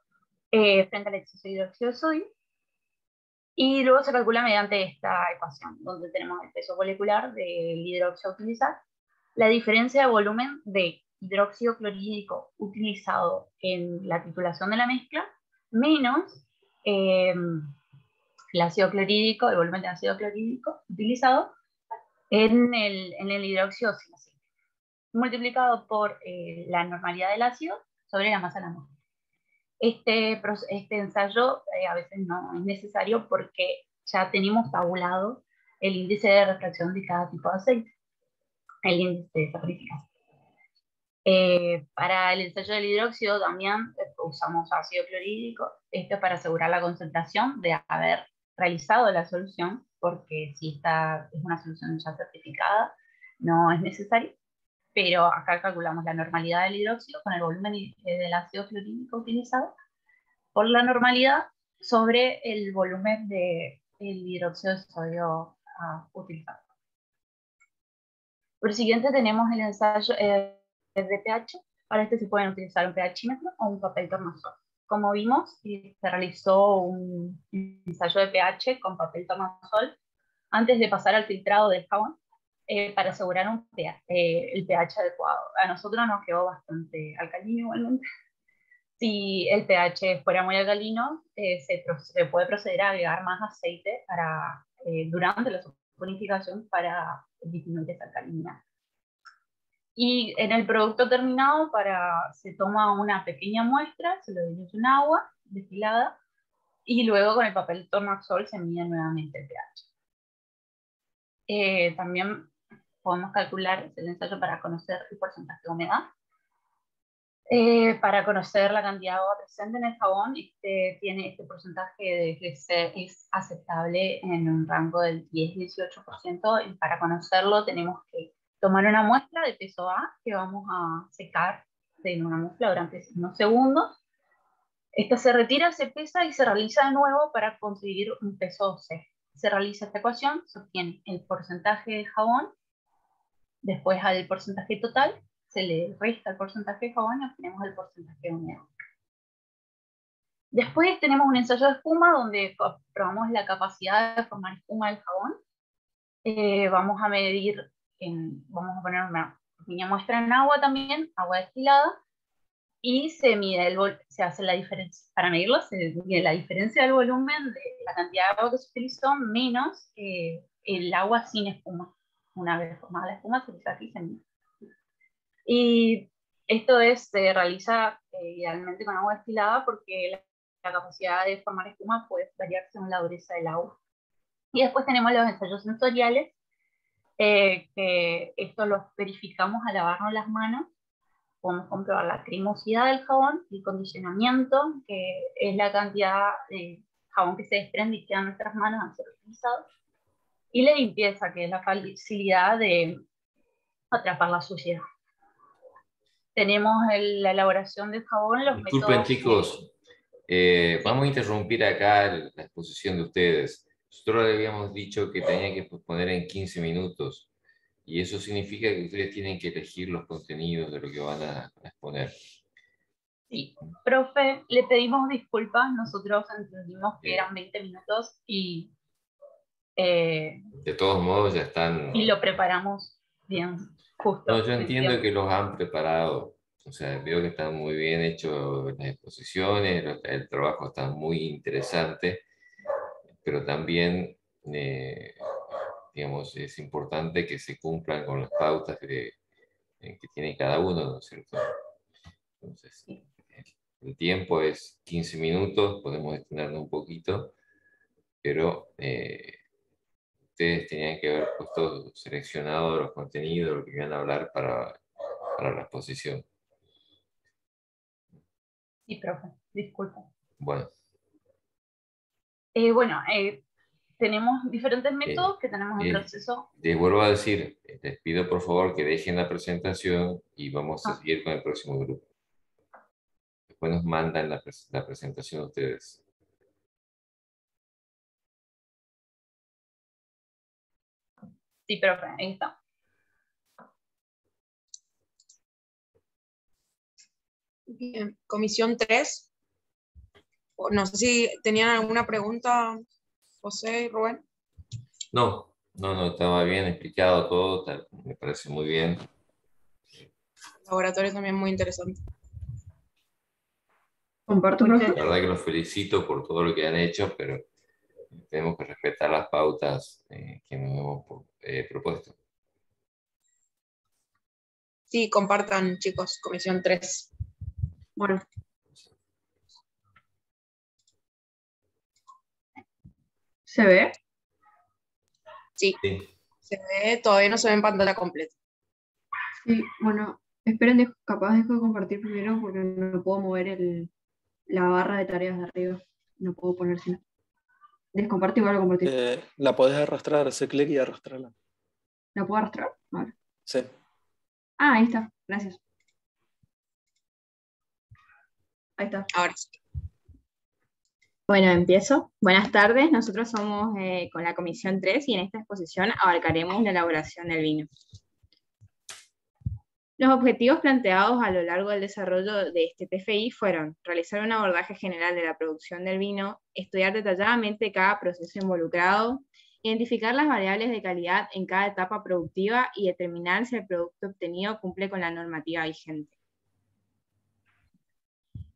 eh, frente al exceso de hidróxido de sodio. Y luego se calcula mediante esta ecuación, donde tenemos el peso molecular del hidróxido a utilizar, la diferencia de volumen de hidróxido clorhídrico utilizado en la titulación de la mezcla, menos eh, el ácido clorhídrico, el volumen de ácido clorhídrico utilizado en el, en el hidróxido multiplicado por eh, la normalidad del ácido sobre la masa de la muestra. Este, este ensayo eh, a veces no es necesario porque ya tenemos tabulado el índice de refracción de cada tipo de aceite, el índice de saponificación. Eh, para el ensayo del hidróxido también usamos ácido clorhídrico, esto es para asegurar la concentración de haber realizado la solución, porque si esta es una solución ya certificada, no es necesario pero acá calculamos la normalidad del hidróxido con el volumen eh, del ácido clorhídrico utilizado por la normalidad sobre el volumen del hidróxido de sodio ah, utilizado. Por siguiente tenemos el ensayo eh, de pH. Para este se pueden utilizar un pHímetro o un papel tornasol. Como vimos, se realizó un ensayo de pH con papel tornasol antes de pasar al filtrado del jabón eh, para asegurar un eh, el pH adecuado. A nosotros nos quedó bastante alcalino igualmente. Si el pH fuera muy alcalino, eh, se, se, puede proceder a agregar más aceite para, durante la saponificación para disminuir esa alcalinidad. Y en el producto terminado, para, se toma una pequeña muestra, se lo diluye en agua destilada, y luego con el papel tornaxol se mide nuevamente el pH. también podemos calcular el ensayo para conocer el porcentaje de humedad. Eh, para conocer la cantidad de agua presente en el jabón, este, tiene este porcentaje de que es aceptable en un rango del 10-18%, y para conocerlo tenemos que tomar una muestra de peso A que vamos a secar en una muestra durante unos segundos. Esta se retira, se pesa y se realiza de nuevo para conseguir un peso C. Se realiza esta ecuación, se obtiene el porcentaje de jabón Después al porcentaje total se le resta el porcentaje de jabón y obtenemos el porcentaje de humedad. Después tenemos un ensayo de espuma donde probamos la capacidad de formar espuma del jabón. Eh, vamos a medir, en, vamos a poner una pequeña muestra en agua también, agua destilada, y se mide el se hace la diferencia, para medirlo se mide la diferencia del volumen de la cantidad de agua que se utilizó menos eh, el agua sin espuma. Una vez formada la espuma, se utiliza aquí Y esto es, se realiza eh, idealmente con agua destilada porque la, capacidad de formar espuma puede variar según la dureza del agua. Y después tenemos los ensayos sensoriales, eh, que esto los verificamos al lavarnos las manos. Podemos comprobar la cremosidad del jabón, el condicionamiento, que es la cantidad de jabón que se desprende y queda en nuestras manos al ser utilizado y la limpieza, que es la facilidad de atrapar la suciedad. Tenemos la elaboración del jabón, los Disculpen, chicos, eh, vamos a interrumpir acá la exposición de ustedes. Nosotros le habíamos dicho que tenían que poner en 15 minutos y eso significa que ustedes tienen que elegir los contenidos de lo que van a, exponer. Sí, profe, le pedimos disculpas, nosotros entendimos que eran 20 minutos y eh, de todos modos ya están... Y lo preparamos bien, justo. No, yo entiendo que los han preparado. O sea, veo que están muy bien hechos las exposiciones, el trabajo está muy interesante, pero también, eh, digamos, es importante que se cumplan con las pautas que, eh, que tiene cada uno, ¿no es cierto? Entonces, el tiempo es 15 minutos, podemos extenderlo un poquito, pero ustedes tenían que haber puesto seleccionado los contenidos, lo que iban a hablar para, para la exposición. Sí, profe, disculpa. Bueno. Eh, bueno, eh, tenemos diferentes métodos que tenemos en proceso. Les vuelvo a decir, les pido por favor que dejen la presentación y vamos a ah. seguir con el próximo grupo. Después nos mandan la, la presentación a ustedes. Sí, profe, ahí está. Bien, comisión 3. No sé si tenían alguna pregunta, José y Rubén. No, no, no, estaba bien explicado todo, me parece muy bien. laboratorio también muy interesante. Comparto, La verdad que los felicito por todo lo que han hecho, pero tenemos que respetar las pautas eh, que nos hemos eh, propuesto. Sí, compartan, chicos, comisión 3. Bueno. ¿Se ve? Sí, se ve, todavía no se ve en pantalla completa. Sí, bueno, esperen, capaz dejo de compartir primero porque no puedo mover el, la barra de tareas de arriba. No puedo ponerse. Descompartir igual a compartir. Eh, la puedes arrastrar, hacer clic y arrastrarla. ¿La puedo arrastrar? Vale. Sí. Ah, ahí está. Gracias. Ahí está. Ahora sí. Bueno, empiezo. Buenas tardes. Nosotros somos eh, con la Comisión 3 y en esta exposición abarcaremos la elaboración del vino. Los objetivos planteados a lo largo del desarrollo de este TFI fueron realizar un abordaje general de la producción del vino, estudiar detalladamente cada proceso involucrado, identificar las variables de calidad en cada etapa productiva y determinar si el producto obtenido cumple con la normativa vigente.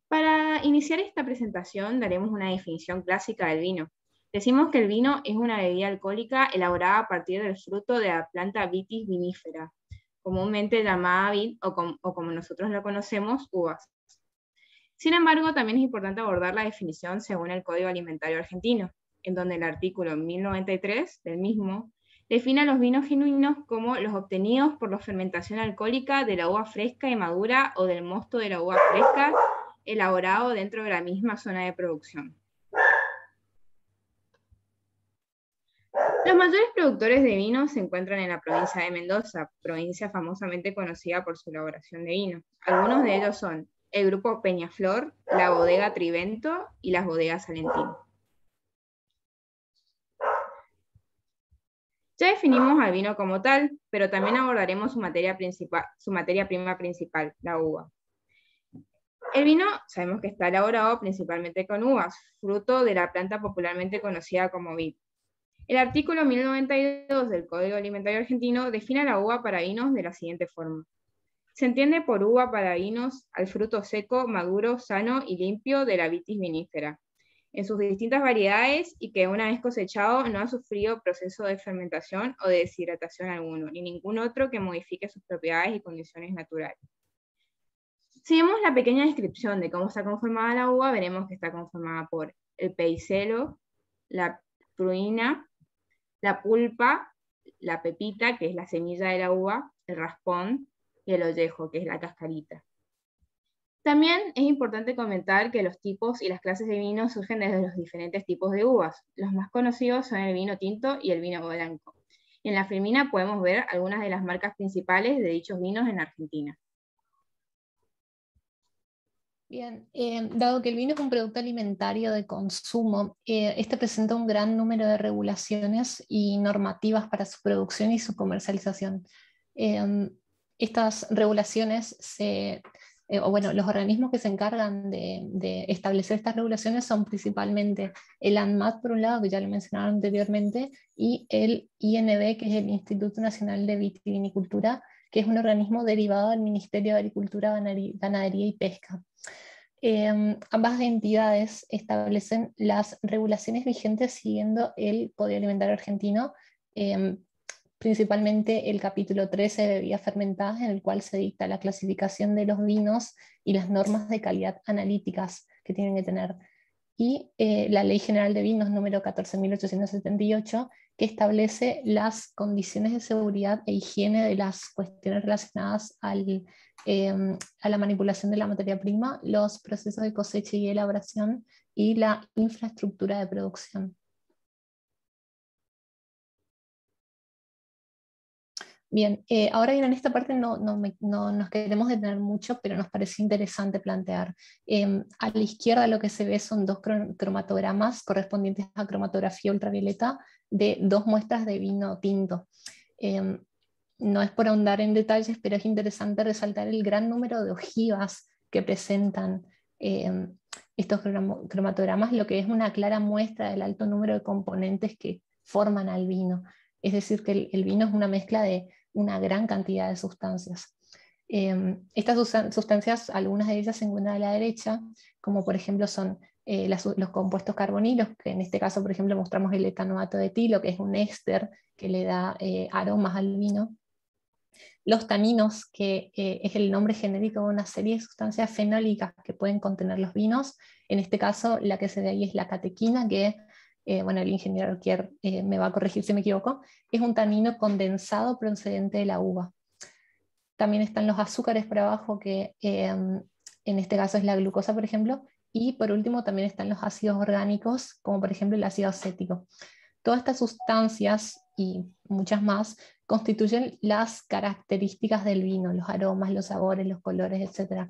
Para iniciar esta presentación daremos una definición clásica del vino. Decimos que el vino es una bebida alcohólica elaborada a partir del fruto de la planta Vitis vinifera, comúnmente llamada vid o, como nosotros lo conocemos, uvas. Sin embargo, también es importante abordar la definición según el Código Alimentario Argentino, en donde el artículo 1093 del mismo define a los vinos genuinos como los obtenidos por la fermentación alcohólica de la uva fresca y madura o del mosto de la uva fresca elaborado dentro de la misma zona de producción. Los mayores productores de vino se encuentran en la provincia de Mendoza, provincia famosamente conocida por su elaboración de vino. Algunos de ellos son el grupo Peñaflor, la bodega Trivento y las bodegas Salentino. Ya definimos al vino como tal, pero también abordaremos su materia, principal, su materia prima principal, la uva. El vino sabemos que está elaborado principalmente con uvas, fruto de la planta popularmente conocida como vid. El artículo 1092 del Código Alimentario Argentino define la uva para vinos de la siguiente forma. Se entiende por uva para vinos al fruto seco, maduro, sano y limpio de la vitis vinífera, en sus distintas variedades y que una vez cosechado no ha sufrido proceso de fermentación o de deshidratación alguno, ni ningún otro que modifique sus propiedades y condiciones naturales. Si vemos la pequeña descripción de cómo está conformada la uva, veremos que está conformada por el peicelo, la pruina, la pulpa, la pepita, que es la semilla de la uva, el raspón y el ollejo, que es la cascarita. También es importante comentar que los tipos y las clases de vino surgen desde los diferentes tipos de uvas. Los más conocidos son el vino tinto y el vino blanco. En la Firmina podemos ver algunas de las marcas principales de dichos vinos en Argentina. Bien, eh, dado que el vino es un producto alimentario de consumo, eh, este presenta un gran número de regulaciones y normativas para su producción y su comercialización. Eh, estas regulaciones se, o bueno, los organismos que se encargan de, de, establecer estas regulaciones son principalmente el ANMAT, por un lado, que ya lo mencionaron anteriormente, y el INB, que es el Instituto Nacional de Vitivinicultura, que es un organismo derivado del Ministerio de Agricultura, Ganadería y Pesca. Eh, ambas entidades establecen las regulaciones vigentes siguiendo el Código Alimentario Argentino, eh, principalmente el capítulo 13 de bebidas fermentadas, en el cual se dicta la clasificación de los vinos y las normas de calidad analíticas que tienen que tener. Y eh, la Ley General de Vinos número 14.878, que establece las condiciones de seguridad e higiene de las cuestiones relacionadas al, eh, a la manipulación de la materia prima, los procesos de cosecha y elaboración y la infraestructura de producción. Bien, eh, ahora bien, en esta parte no, no, no, nos queremos detener mucho, pero nos parece interesante plantear. Eh, a la izquierda lo que se ve son dos cromatogramas correspondientes a cromatografía ultravioleta de dos muestras de vino tinto. Eh, no es por ahondar en detalles, pero es interesante resaltar el gran número de ojivas que presentan eh, estos cromatogramas, lo que es una clara muestra del alto número de componentes que forman al vino. Es decir, que el vino es una mezcla de una gran cantidad de sustancias. Eh, estas sustancias, algunas de ellas se encuentran a la derecha, como por ejemplo son eh, los compuestos carbonilos, que en este caso, por ejemplo, mostramos el etanoato de etilo, que es un éster que le da eh, aromas al vino. los taninos, que eh, es el nombre genérico de una serie de sustancias fenólicas que pueden contener los vinos. En este caso, la que se ve ahí es la catequina, que, eh, bueno, el ingeniero Kier eh, me va a corregir si me equivoco, es un tanino condensado procedente de la uva. También están los azúcares por abajo, que en este caso es la glucosa, por ejemplo, y por último también están los ácidos orgánicos, como por ejemplo el ácido acético. Todas estas sustancias y muchas más constituyen las características del vino, los aromas, los sabores, los colores, etc.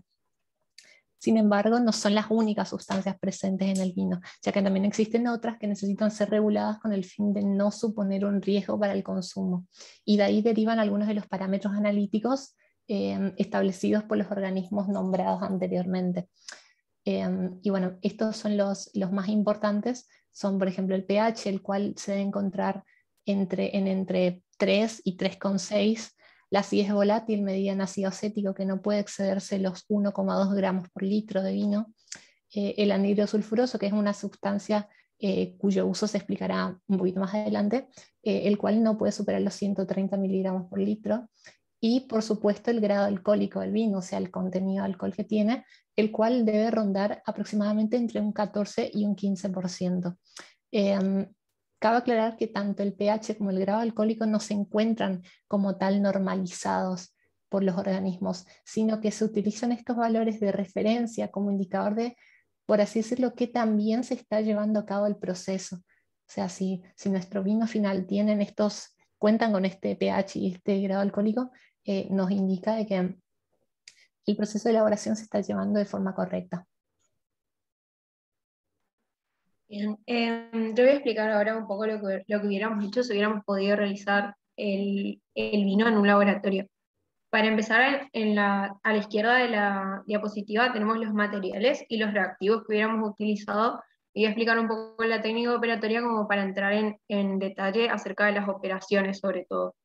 Sin embargo, no son las únicas sustancias presentes en el vino, ya que también existen otras que necesitan ser reguladas con el fin de no suponer un riesgo para el consumo. Y de ahí derivan algunos de los parámetros analíticos eh, establecidos por los organismos nombrados anteriormente. Em, y bueno, estos son los, los más importantes, son por ejemplo el pH, el cual se debe encontrar entre, en entre 3 y 3,6. La acidez volátil medida en ácido acético que no puede excederse los 1,2 gramos por litro de vino. Eh, el anhidro sulfuroso, que es una sustancia eh, cuyo uso se explicará un poquito más adelante, eh, el cual no puede superar los 130 miligramos por litro y por supuesto el grado alcohólico del vino, o sea, el contenido de alcohol que tiene, el cual debe rondar aproximadamente entre un 14 y un 15%. Em, cabe aclarar que tanto el pH como el grado alcohólico no se encuentran como tal normalizados por los organismos, sino que se utilizan estos valores de referencia como indicador de, por así decirlo, que también se está llevando a cabo el proceso. O sea, si, si nuestro vino final tienen estos, cuentan con este pH y este grado alcohólico, eh, nos indica de que el proceso de elaboración se está llevando de forma correcta. Bien, em, te voy a explicar ahora un poco lo que, lo que hubiéramos hecho si hubiéramos podido realizar el, el vino en un laboratorio. Para empezar, en la, a la izquierda de la diapositiva tenemos los materiales y los reactivos que hubiéramos utilizado. Y voy a explicar un poco la técnica operatoria como para entrar en, en detalle acerca de las operaciones sobre todo.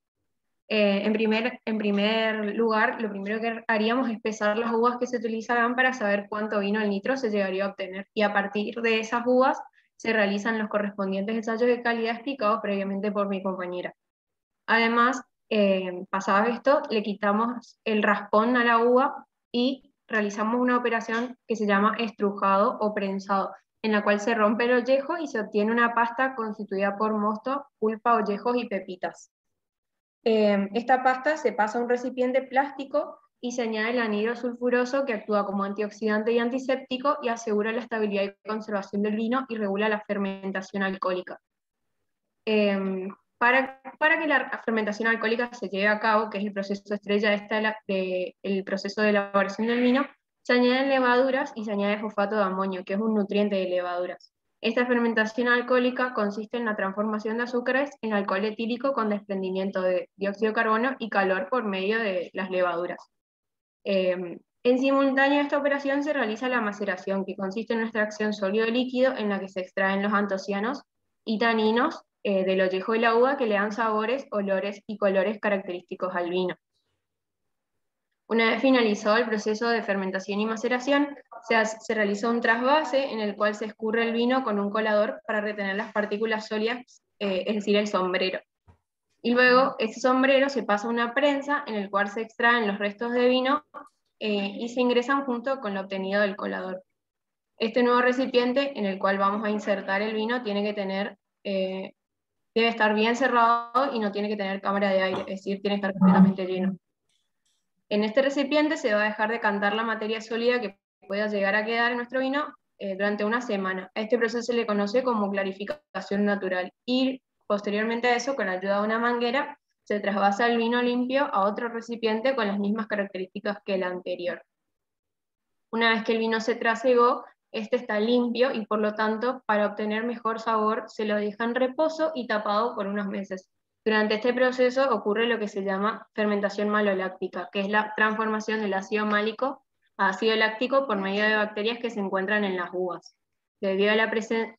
Eh, en, primer, en primer lugar, lo primero que haríamos es pesar las uvas que se utilizarán para saber cuánto vino el nitro se llegaría a obtener. Y a partir de esas uvas se realizan los correspondientes ensayos de calidad explicados previamente por mi compañera. Además, eh, pasado esto, le quitamos el raspón a la uva y realizamos una operación que se llama estrujado o prensado, en la cual se rompe el ollejo y se obtiene una pasta constituida por mosto, pulpa, ollejos y pepitas. Em, esta pasta se pasa a un recipiente plástico y se añade el anhidro sulfuroso que actúa como antioxidante y antiséptico y asegura la estabilidad y conservación del vino y regula la fermentación alcohólica. Em, para, para, que la fermentación alcohólica se lleve a cabo, que es el proceso estrella esta de, el proceso de elaboración del vino, se añaden levaduras y se añade fosfato de amonio, que es un nutriente de levaduras. Esta fermentación alcohólica consiste en la transformación de azúcares en alcohol etílico con desprendimiento de dióxido de carbono y calor por medio de las levaduras. Em, en simultáneo a esta operación se realiza la maceración, que consiste en una extracción sólido-líquido en la que se extraen los antocianos y taninos eh, del ollejo de la uva que le dan sabores, olores y colores característicos al vino. Una vez finalizado el proceso de fermentación y maceración, se, realizó un trasvase en el cual se escurre el vino con un colador para retener las partículas sólidas, eh, es decir, el sombrero. Y luego ese sombrero se pasa a una prensa en el cual se extraen los restos de vino eh, y se ingresan junto con lo obtenido del colador. Este nuevo recipiente en el cual vamos a insertar el vino tiene que tener, eh, debe estar bien cerrado y no tiene que tener cámara de aire, es decir, tiene que estar completamente lleno. En este recipiente se va a dejar de cantar la materia sólida que pueda llegar a quedar en nuestro vino eh, durante una semana. A este proceso se le conoce como clarificación natural y posteriormente a eso, con la ayuda de una manguera, se trasvasa el vino limpio a otro recipiente con las mismas características que el anterior. Una vez que el vino se trasegó, este está limpio y por lo tanto, para obtener mejor sabor, se lo deja en reposo y tapado por unos meses. Durante este proceso ocurre lo que se llama fermentación maloláctica, que es la transformación del ácido málico a ácido láctico por medio de bacterias que se encuentran en las uvas. Debido a la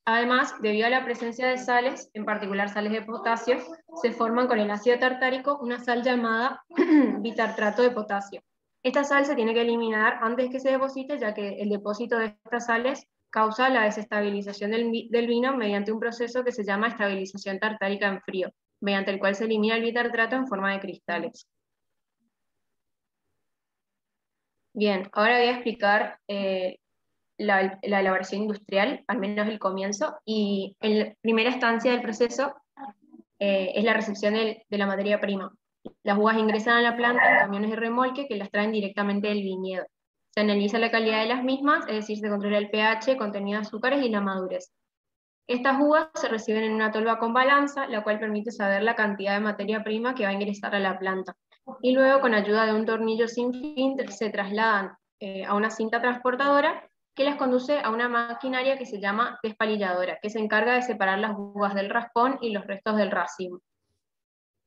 además, debido a la presencia de sales, en particular sales de potasio, se forman con el ácido tartárico una sal llamada bitartrato de potasio. Esta sal se tiene que eliminar antes que se deposite, ya que el depósito de estas sales causa la desestabilización del, del vino mediante un proceso que se llama estabilización tartárica en frío mediante el cual se elimina el bitartrato en forma de cristales. Bien, ahora voy a explicar eh, la, elaboración industrial, al menos el comienzo, y en la primera estancia del proceso eh, es la recepción de la materia prima. Las uvas ingresan a la planta en camiones de remolque que las traen directamente del viñedo. Se analiza la calidad de las mismas, es decir, se controla el pH, contenido de azúcares y la madurez. Estas uvas se reciben en una tolva con balanza, la cual permite saber la cantidad de materia prima que va a ingresar a la planta. Y luego, con ayuda de un tornillo sin fin, se trasladan eh, a una cinta transportadora que las conduce a una maquinaria que se llama despalilladora, que se encarga de separar las uvas del raspón y los restos del racimo.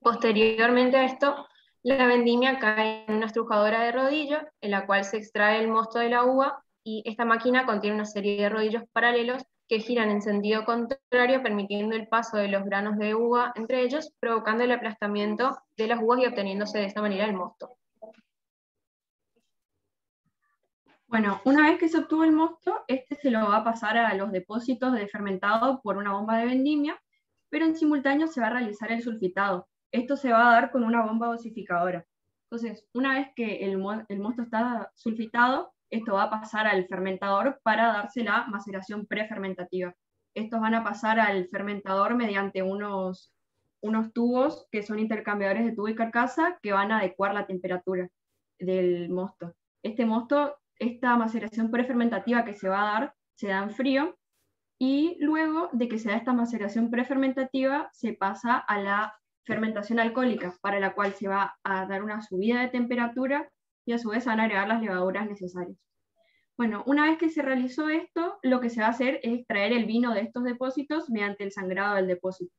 Posteriormente a esto, la vendimia cae en una estrujadora de rodillo, en la cual se extrae el mosto de la uva, y esta máquina contiene una serie de rodillos paralelos que giran en sentido contrario, permitiendo el paso de los granos de uva entre ellos, provocando el aplastamiento de las uvas y obteniéndose de esta manera el mosto. Bueno, una vez que se obtuvo el mosto, este se lo va a pasar a los depósitos de fermentado por una bomba de vendimia, pero en simultáneo se va a realizar el sulfitado. Esto se va a dar con una bomba dosificadora. Entonces, una vez que el, mosto está sulfitado, esto va a pasar al fermentador para darse la maceración prefermentativa. Estos van a pasar al fermentador mediante unos, unos tubos que son intercambiadores de tubo y carcasa que van a adecuar la temperatura del mosto. Este mosto esta maceración prefermentativa que se va a dar se da en frío y luego de que se da esta maceración prefermentativa se pasa a la fermentación alcohólica, para la cual se va a dar una subida de temperatura y a su vez van a agregar las levaduras necesarias. Bueno, una vez que se realizó esto, lo que se va a hacer es extraer el vino de estos depósitos mediante el sangrado del depósito.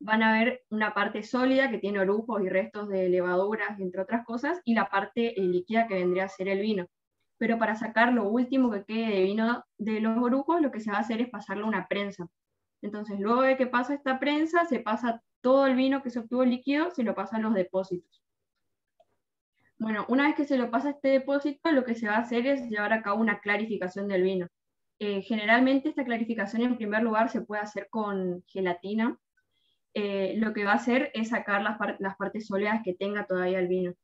Van a ver una parte sólida que tiene orujos y restos de levaduras, entre otras cosas, y la parte líquida que vendría a ser el vino pero para sacar lo último que quede de vino de los orujos, lo que se va a hacer es pasarlo a una prensa. Entonces, luego de que pasa esta prensa, se pasa todo el vino que se obtuvo líquido, se lo pasa a los depósitos. Bueno, una vez que se lo pasa a este depósito, lo que se va a hacer es llevar a cabo una clarificación del vino. Eh, generalmente esta clarificación en primer lugar se puede hacer con gelatina. Eh, lo que va a hacer es sacar las, las partes sólidas que tenga todavía el vino.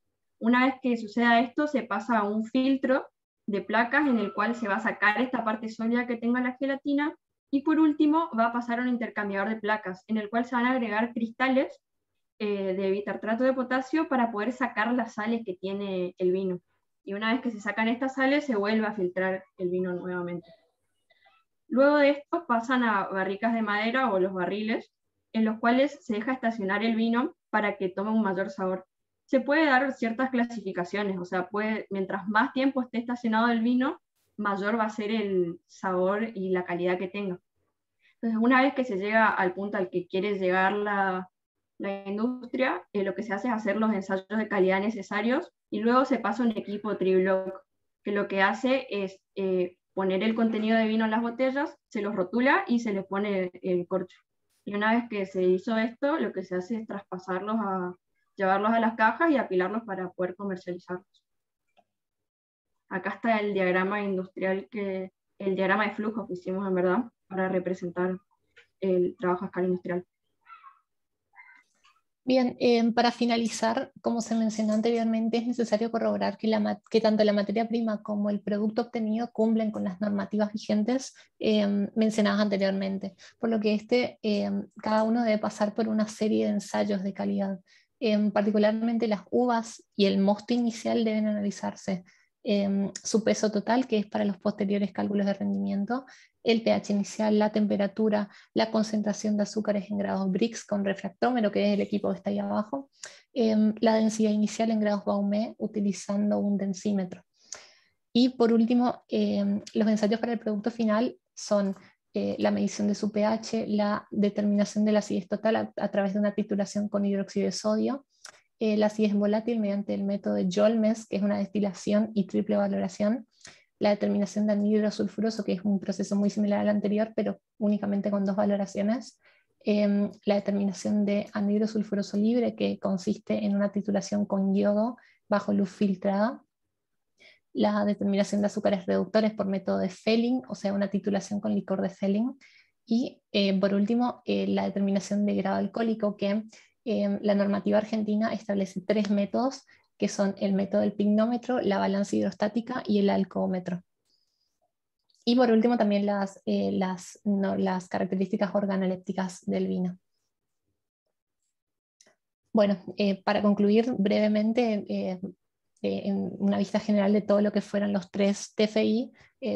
Una vez que suceda esto, se pasa a un filtro de placas en el cual se va a sacar esta parte sólida que tenga la gelatina y por último va a pasar a un intercambiador de placas en el cual se van a agregar cristales eh, de bitartrato de potasio para poder sacar las sales que tiene el vino. Y una vez que se sacan estas sales se vuelve a filtrar el vino nuevamente. Luego de esto pasan a barricas de madera o los barriles en los cuales se deja estacionar el vino para que tome un mayor sabor se puede dar ciertas clasificaciones, o sea, puede, mientras más tiempo esté estacionado el vino, mayor va a ser el sabor y la calidad que tenga. Entonces, una vez que se llega al punto al que quiere llegar la, la industria, eh, lo que se hace es hacer los ensayos de calidad necesarios y luego se pasa un equipo triblock, que lo que hace es eh, poner el contenido de vino en las botellas, se los rotula y se les pone el corcho. Y una vez que se hizo esto, lo que se hace es traspasarlos a, llevarlos a las cajas y apilarlos para poder comercializarlos. Acá está el diagrama industrial, que, el diagrama de flujo que hicimos en verdad para representar el trabajo a escala industrial. Bien, eh, para finalizar, como se mencionó anteriormente, es necesario corroborar que, la, que, tanto la materia prima como el producto obtenido cumplen con las normativas vigentes eh, mencionadas anteriormente, por lo que este, eh, cada uno debe pasar por una serie de ensayos de calidad Em, particularmente las uvas y el mosto inicial deben analizarse. Em, su peso total, que es para los posteriores cálculos de rendimiento, el pH inicial, la temperatura, la concentración de azúcares en grados Brix con refractómetro, que es el equipo que está ahí abajo, em, la densidad inicial en grados Baumé utilizando un densímetro. Y por último, los ensayos para el producto final son eh, la medición de su pH, la determinación de la acidez total a, través de una titulación con hidróxido de sodio, eh, la acidez volátil mediante el método de Jolmes, que es una destilación y triple valoración, la determinación de anhídrido sulfuroso, que es un proceso muy similar al anterior, pero únicamente con dos valoraciones, em, la determinación de anhídrido sulfuroso libre, que consiste en una titulación con yodo bajo luz filtrada, la determinación de azúcares reductores por método de Felling, o sea, una titulación con licor de Felling, y eh, por último, eh, la determinación de grado alcohólico, que eh, la normativa argentina establece tres métodos que son el método del pignómetro, la balanza hidrostática y el alcohómetro. Y por último también las, eh, las, características organolépticas del vino. Bueno, para concluir brevemente, en una vista general de todo lo que fueron los tres TFI,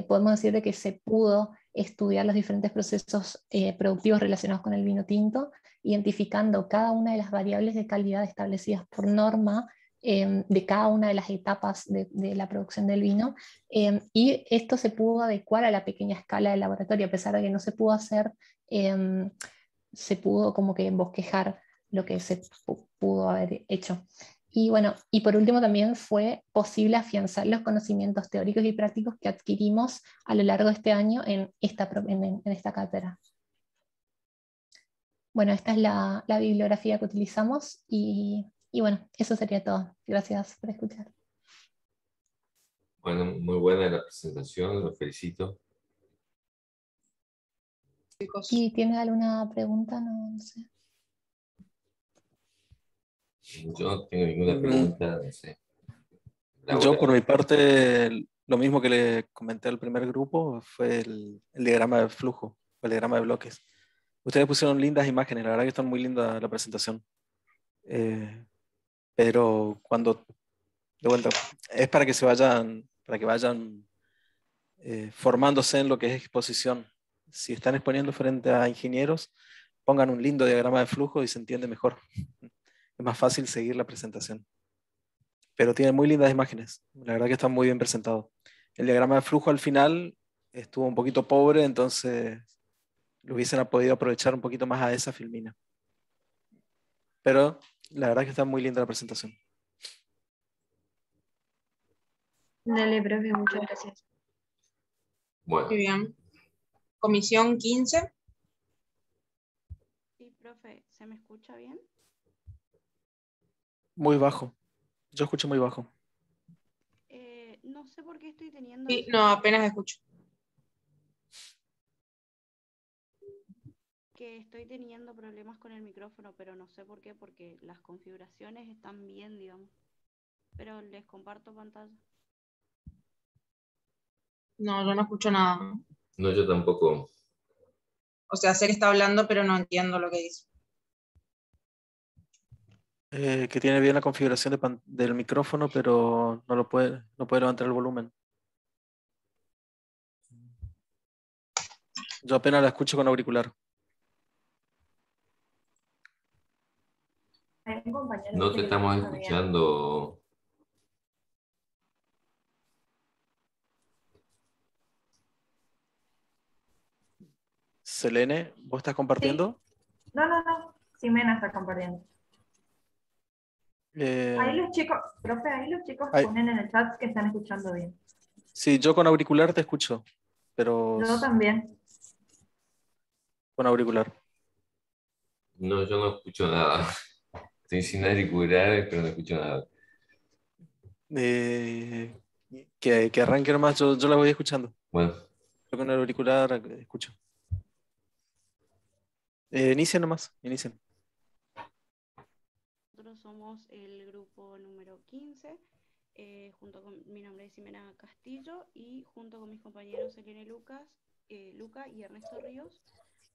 podemos decir de que se pudo estudiar los diferentes procesos productivos relacionados con el vino tinto, identificando cada una de las variables de calidad establecidas por norma Em, de cada una de las etapas de, la producción del vino. Em, y esto se pudo adecuar a la pequeña escala del laboratorio, a pesar de que no se pudo hacer, em, se pudo como que bosquejar lo que se pudo haber hecho. Y bueno, y por último también fue posible afianzar los conocimientos teóricos y prácticos que adquirimos a lo largo de este año en esta, en, esta cátedra. Bueno, esta es la, la bibliografía que utilizamos y y bueno, eso sería todo. Gracias por escuchar. Bueno, muy buena la presentación, lo felicito. ¿Y tienes alguna pregunta? No, sé. Yo no tengo ninguna pregunta, no sé. Yo por mi parte, lo mismo que le comenté al primer grupo fue el, diagrama de flujo, el diagrama de bloques. Ustedes pusieron lindas imágenes, la verdad que están muy linda la presentación. Eh, pero cuando, de vuelta, es para que se vayan, para que vayan eh, formándose en lo que es exposición. Si están exponiendo frente a ingenieros, pongan un lindo diagrama de flujo y se entiende mejor. Es más fácil seguir la presentación. Pero tiene muy lindas imágenes. La verdad que está muy bien presentado. El diagrama de flujo al final estuvo un poquito pobre, entonces lo hubiesen podido aprovechar un poquito más a esa filmina. Pero la verdad que está muy linda la presentación. Dale, profe, muchas gracias. Bueno. Muy bien. Comisión 15. Sí, profe, ¿se me escucha bien? Muy bajo. Yo escucho muy bajo. Eh, no sé por qué estoy teniendo... Sí, no, apenas escucho. estoy teniendo problemas con el micrófono, pero no sé por qué, porque las configuraciones están bien, digamos. Pero les comparto pantalla. No, yo no escucho nada. No, yo tampoco. O sea, sé que está hablando, pero no entiendo lo que dice. Eh, que tiene bien la configuración del micrófono, pero no lo puede, no puede levantar el volumen. Yo apenas la escucho con auricular. No te estamos escuchando. Selene, ¿vos estás compartiendo? No, no, no. Ximena está compartiendo. Eh, ahí los chicos, profe, ahí los chicos ponen en el chat que están escuchando bien. Sí, yo con auricular te escucho, pero... Yo también. Con auricular. No, yo no escucho nada. Estoy sin auriculares, pero no escucho nada. Eh, que, que, arranque nomás, yo, yo, la voy escuchando. Bueno. Yo con el auricular escucho. Eh, inicien nomás, inicien. Somos el grupo número 15, eh, junto con mi nombre es Ximena Castillo y junto con mis compañeros Elena Lucas, eh, Luca y Ernesto Ríos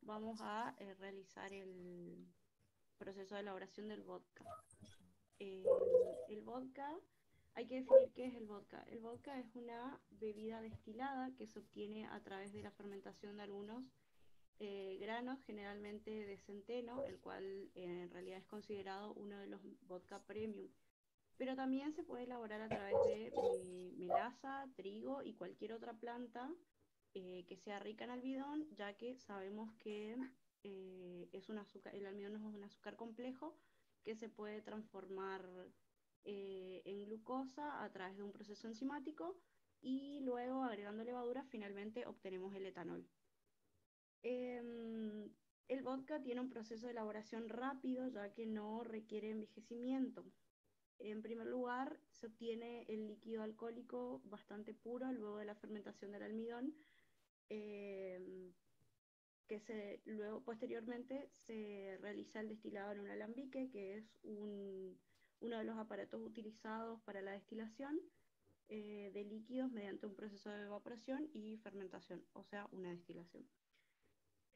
vamos a eh, realizar el, proceso de elaboración del vodka. Eh, el vodka, hay que definir qué es el vodka. El vodka es una bebida destilada que se obtiene a través de la fermentación de algunos eh, granos, generalmente de centeno, el cual eh, en realidad es considerado uno de los vodka premium. Pero también se puede elaborar a través de melaza, trigo y cualquier otra planta que sea rica en almidón, ya que sabemos que eh, es un azúcar, el almidón es un azúcar complejo que se puede transformar eh, en glucosa a través de un proceso enzimático y luego agregando levadura finalmente obtenemos el etanol. Em, el vodka tiene un proceso de elaboración rápido ya que no requiere envejecimiento. En primer lugar, se obtiene el líquido alcohólico bastante puro luego de la fermentación del almidón. Em, que luego posteriormente se realiza el destilado en un alambique, que es un, uno de los aparatos utilizados para la destilación eh, de líquidos mediante un proceso de evaporación y fermentación, o sea, una destilación.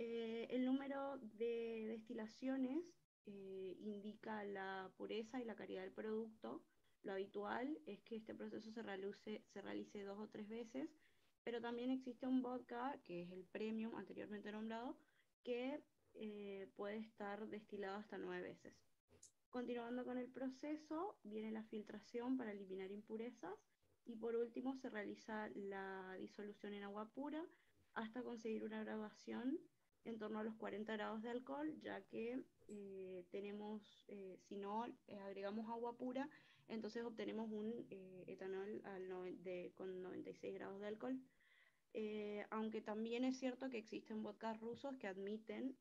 Eh, el número de destilaciones eh, indica la pureza y la calidad del producto. Lo habitual es que este proceso se realice, se realice dos o tres veces, pero también existe un vodka, que es el premium anteriormente nombrado, que puede estar destilado hasta nueve veces. Continuando con el proceso, viene la filtración para eliminar impurezas y por último se realiza la disolución en agua pura hasta conseguir una graduación en torno a los 40 grados de alcohol, ya que eh, tenemos, eh, si no eh, agregamos agua pura, entonces obtenemos un etanol con 96 grados de alcohol. aunque también es cierto que existen vodkas rusos que admiten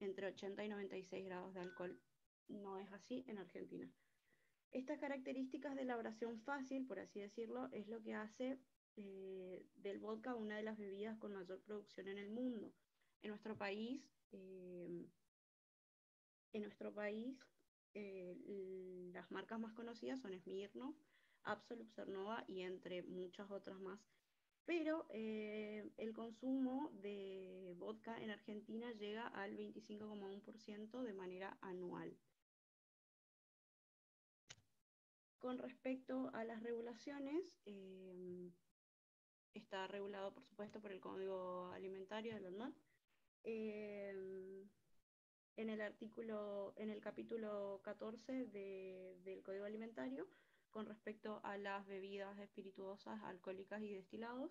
entre 80 y 96 grados de alcohol no es así en Argentina. Estas características de elaboración fácil, por así decirlo, es lo que hace eh, del vodka una de las bebidas con mayor producción en el mundo. En nuestro país, eh, en nuestro país eh, las marcas más conocidas son Smirnoff, Absolut, Cernova y entre muchas otras más. Pero el consumo de vodka en Argentina llega al 25,1% de manera anual. Con respecto a las regulaciones, está regulado, por supuesto, por el Código Alimentario de la ONU. Eh, en el artículo, en el capítulo 14 del Código Alimentario, con respecto a las bebidas espirituosas, alcohólicas y destilados.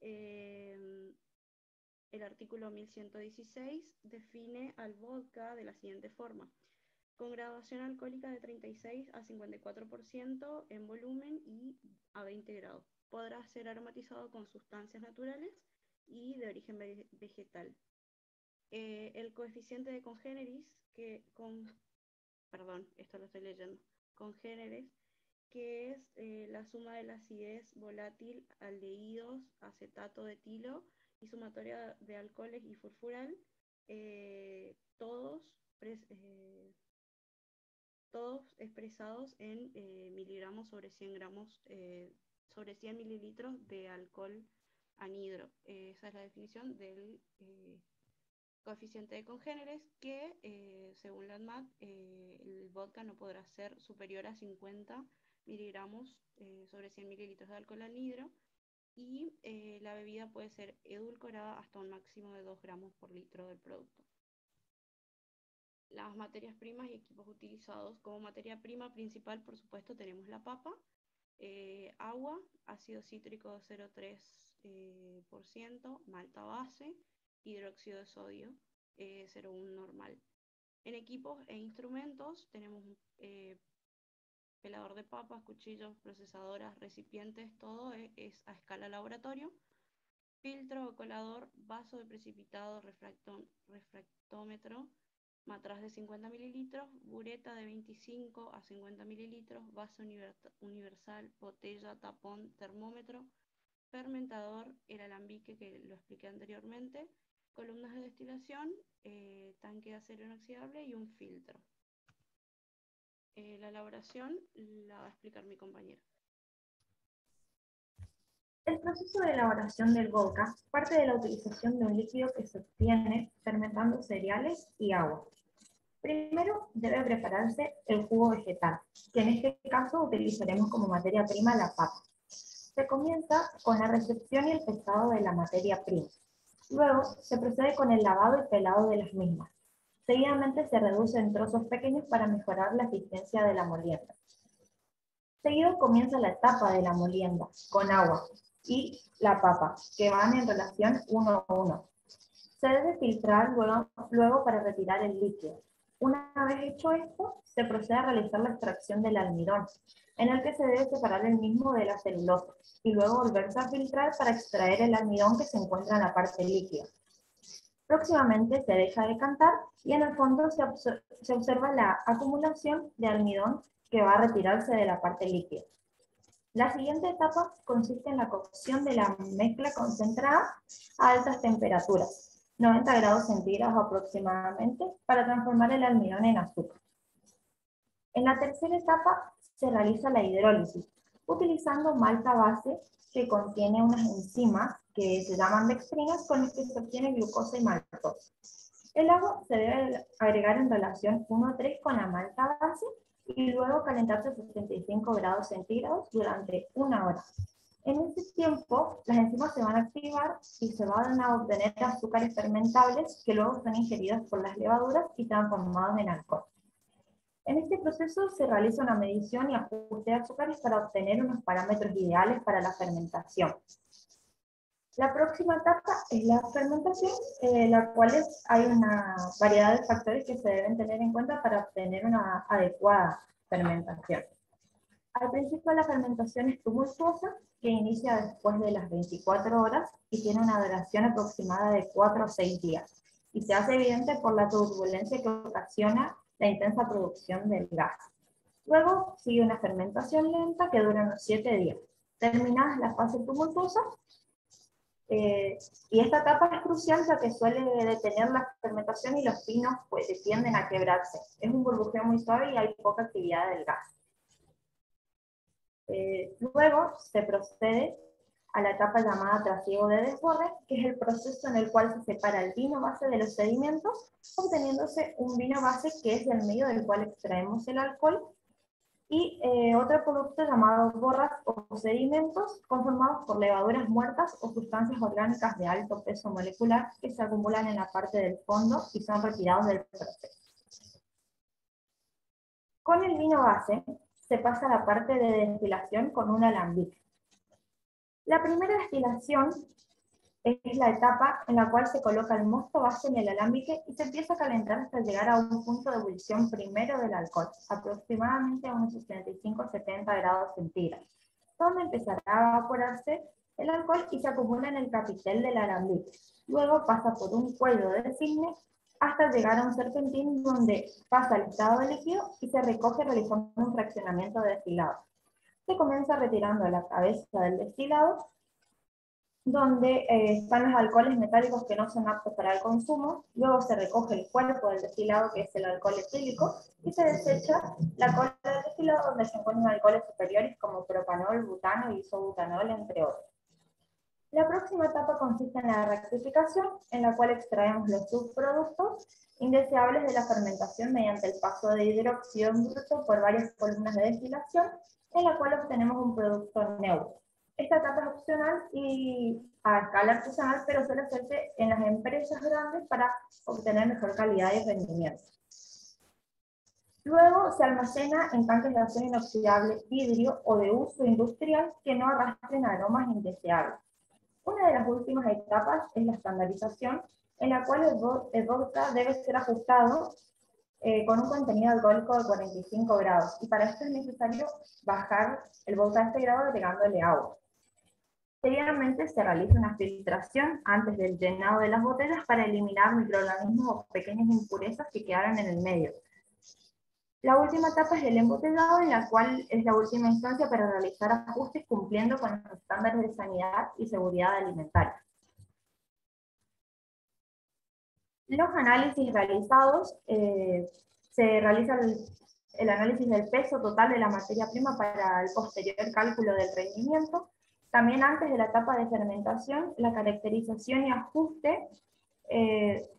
Eh, el artículo 1116 define al vodka de la siguiente forma con graduación alcohólica de 36 a 54% en volumen y a 20 grados. Podrá ser aromatizado con sustancias naturales y de origen vegetal. Eh, el coeficiente de congéneris, que con, perdón, esto lo estoy leyendo, congéneres, que es eh, la suma de la acidez volátil, aldehídos, acetato de etilo y sumatoria de alcoholes y furfural, eh, todos todos expresados en miligramos sobre 100 gramos, sobre 100 mililitros de alcohol anhidro. esa es la definición del eh, coeficiente de congéneres que, según la ANMAT, el vodka no podrá ser superior a 50 miligramos sobre 100 mililitros de alcohol anhidro y la bebida puede ser edulcorada hasta un máximo de 2 gramos por litro del producto las materias primas y equipos utilizados. Como materia prima principal, por supuesto, tenemos la papa, eh, agua, ácido cítrico 0,3%, eh, malta base, hidróxido de sodio 0,1 eh, normal. En equipos e instrumentos tenemos pelador de papas, cuchillos, procesadoras, recipientes, todo es, a escala laboratorio. Filtro colador, vaso de precipitado, refractómetro, matraz de 50 mililitros, bureta de 25 a 50 mililitros, vaso universal, botella, tapón, termómetro, fermentador, el alambique que lo expliqué anteriormente, columnas de destilación, eh, tanque de acero inoxidable y un filtro. Eh, la elaboración la va a explicar mi compañera. El proceso de elaboración del vodka parte de la utilización de un líquido que se obtiene fermentando cereales y agua. Primero debe prepararse el jugo vegetal, que en este caso utilizaremos como materia prima la papa. Se comienza con la recepción y el pesado de la materia prima. Luego se procede con el lavado y pelado de las mismas. Seguidamente se reduce en trozos pequeños para mejorar la eficiencia de la molienda. Seguido comienza la etapa de la molienda, con agua y la papa, que van en relación uno a uno. Se debe filtrar luego, para retirar el líquido. Una vez hecho esto, se procede a realizar la extracción del almidón, en el que se debe separar el mismo de la celulosa, y luego volverse a filtrar para extraer el almidón que se encuentra en la parte líquida. Próximamente se deja de cantar y en el fondo se, se observa la acumulación de almidón que va a retirarse de la parte líquida. La siguiente etapa consiste en la cocción de la mezcla concentrada a altas temperaturas, 90 grados centígrados aproximadamente, para transformar el almidón en azúcar. En la tercera etapa se realiza la hidrólisis, utilizando malta base que contiene unas enzimas que se llaman dextrinas con las que se obtiene glucosa y maltosa. El agua se debe agregar en relación 1 a 3 con la malta base y luego calentarse a 65 grados centígrados durante una hora. En ese tiempo, las enzimas se van a activar y se van a obtener azúcares fermentables que luego son ingeridos por las levaduras y transformados en alcohol. En este proceso se realiza una medición y ajuste de azúcares para obtener unos parámetros ideales para la fermentación. La próxima etapa es la fermentación, en la cual hay una variedad de factores que se deben tener en cuenta para obtener una adecuada fermentación. Al principio la fermentación es tumultuosa, que inicia después de las 24 horas y tiene una duración aproximada de 4 o 6 días, y se hace evidente por la turbulencia que ocasiona la intensa producción del gas. Luego sigue una fermentación lenta que dura unos 7 días. Terminada la fase tumultuosa, eh, y esta etapa es crucial ya que suele detener la fermentación y los pinos pues, tienden a quebrarse. Es un burbujeo muy suave y hay poca actividad del gas. Eh, luego se procede a la etapa llamada trasiego de desborde, que es el proceso en el cual se separa el vino base de los sedimentos, obteniéndose un vino base que es el medio del cual extraemos el alcohol, y eh, otro producto llamado borras o sedimentos, conformados por levaduras muertas o sustancias orgánicas de alto peso molecular que se acumulan en la parte del fondo y son retirados del proceso. Con el vino base, se pasa a la parte de destilación con un alambique. La primera destilación es la etapa en la cual se coloca el mosto base en el alambique y se empieza a calentar hasta llegar a un punto de ebullición primero del alcohol, aproximadamente a unos 65-70 grados centígrados, donde empezará a evaporarse el alcohol y se acumula en el capitel del alambique. Luego pasa por un cuello de cisne hasta llegar a un serpentín donde pasa el estado de líquido y se recoge realizando un fraccionamiento de destilado. Se comienza retirando la cabeza del destilado, donde eh, están los alcoholes metálicos que no son aptos para el consumo, luego se recoge el cuerpo del destilado, que es el alcohol etílico, y se desecha la cola del destilado, donde se encuentran alcoholes superiores como propanol, butano y isobutanol, entre otros. La próxima etapa consiste en la rectificación, en la cual extraemos los subproductos indeseables de la fermentación mediante el paso de hidróxido en bruto por varias columnas de destilación, en la cual obtenemos un producto neutro. Esta etapa es opcional y a escala artesanal, pero suele hacerse en las empresas grandes para obtener mejor calidad y rendimiento. Luego se almacena en tanques de acero inoxidable, vidrio o de uso industrial que no arrastren aromas indeseables. Una de las últimas etapas es la estandarización, en la cual el, vodka debe ser ajustado eh, con un contenido alcohólico de 45 grados. Y para esto es necesario bajar el vodka a este grado agregándole agua. Seguidamente se realiza una filtración antes del llenado de las botellas para eliminar microorganismos o pequeñas impurezas que quedaron en el medio. La última etapa es el embotellado, en la cual es la última instancia para realizar ajustes cumpliendo con los estándares de sanidad y seguridad alimentaria. Los análisis realizados, eh, se realiza el, el análisis del peso total de la materia prima para el posterior cálculo del rendimiento. También antes de la etapa de fermentación, la caracterización y ajuste eh,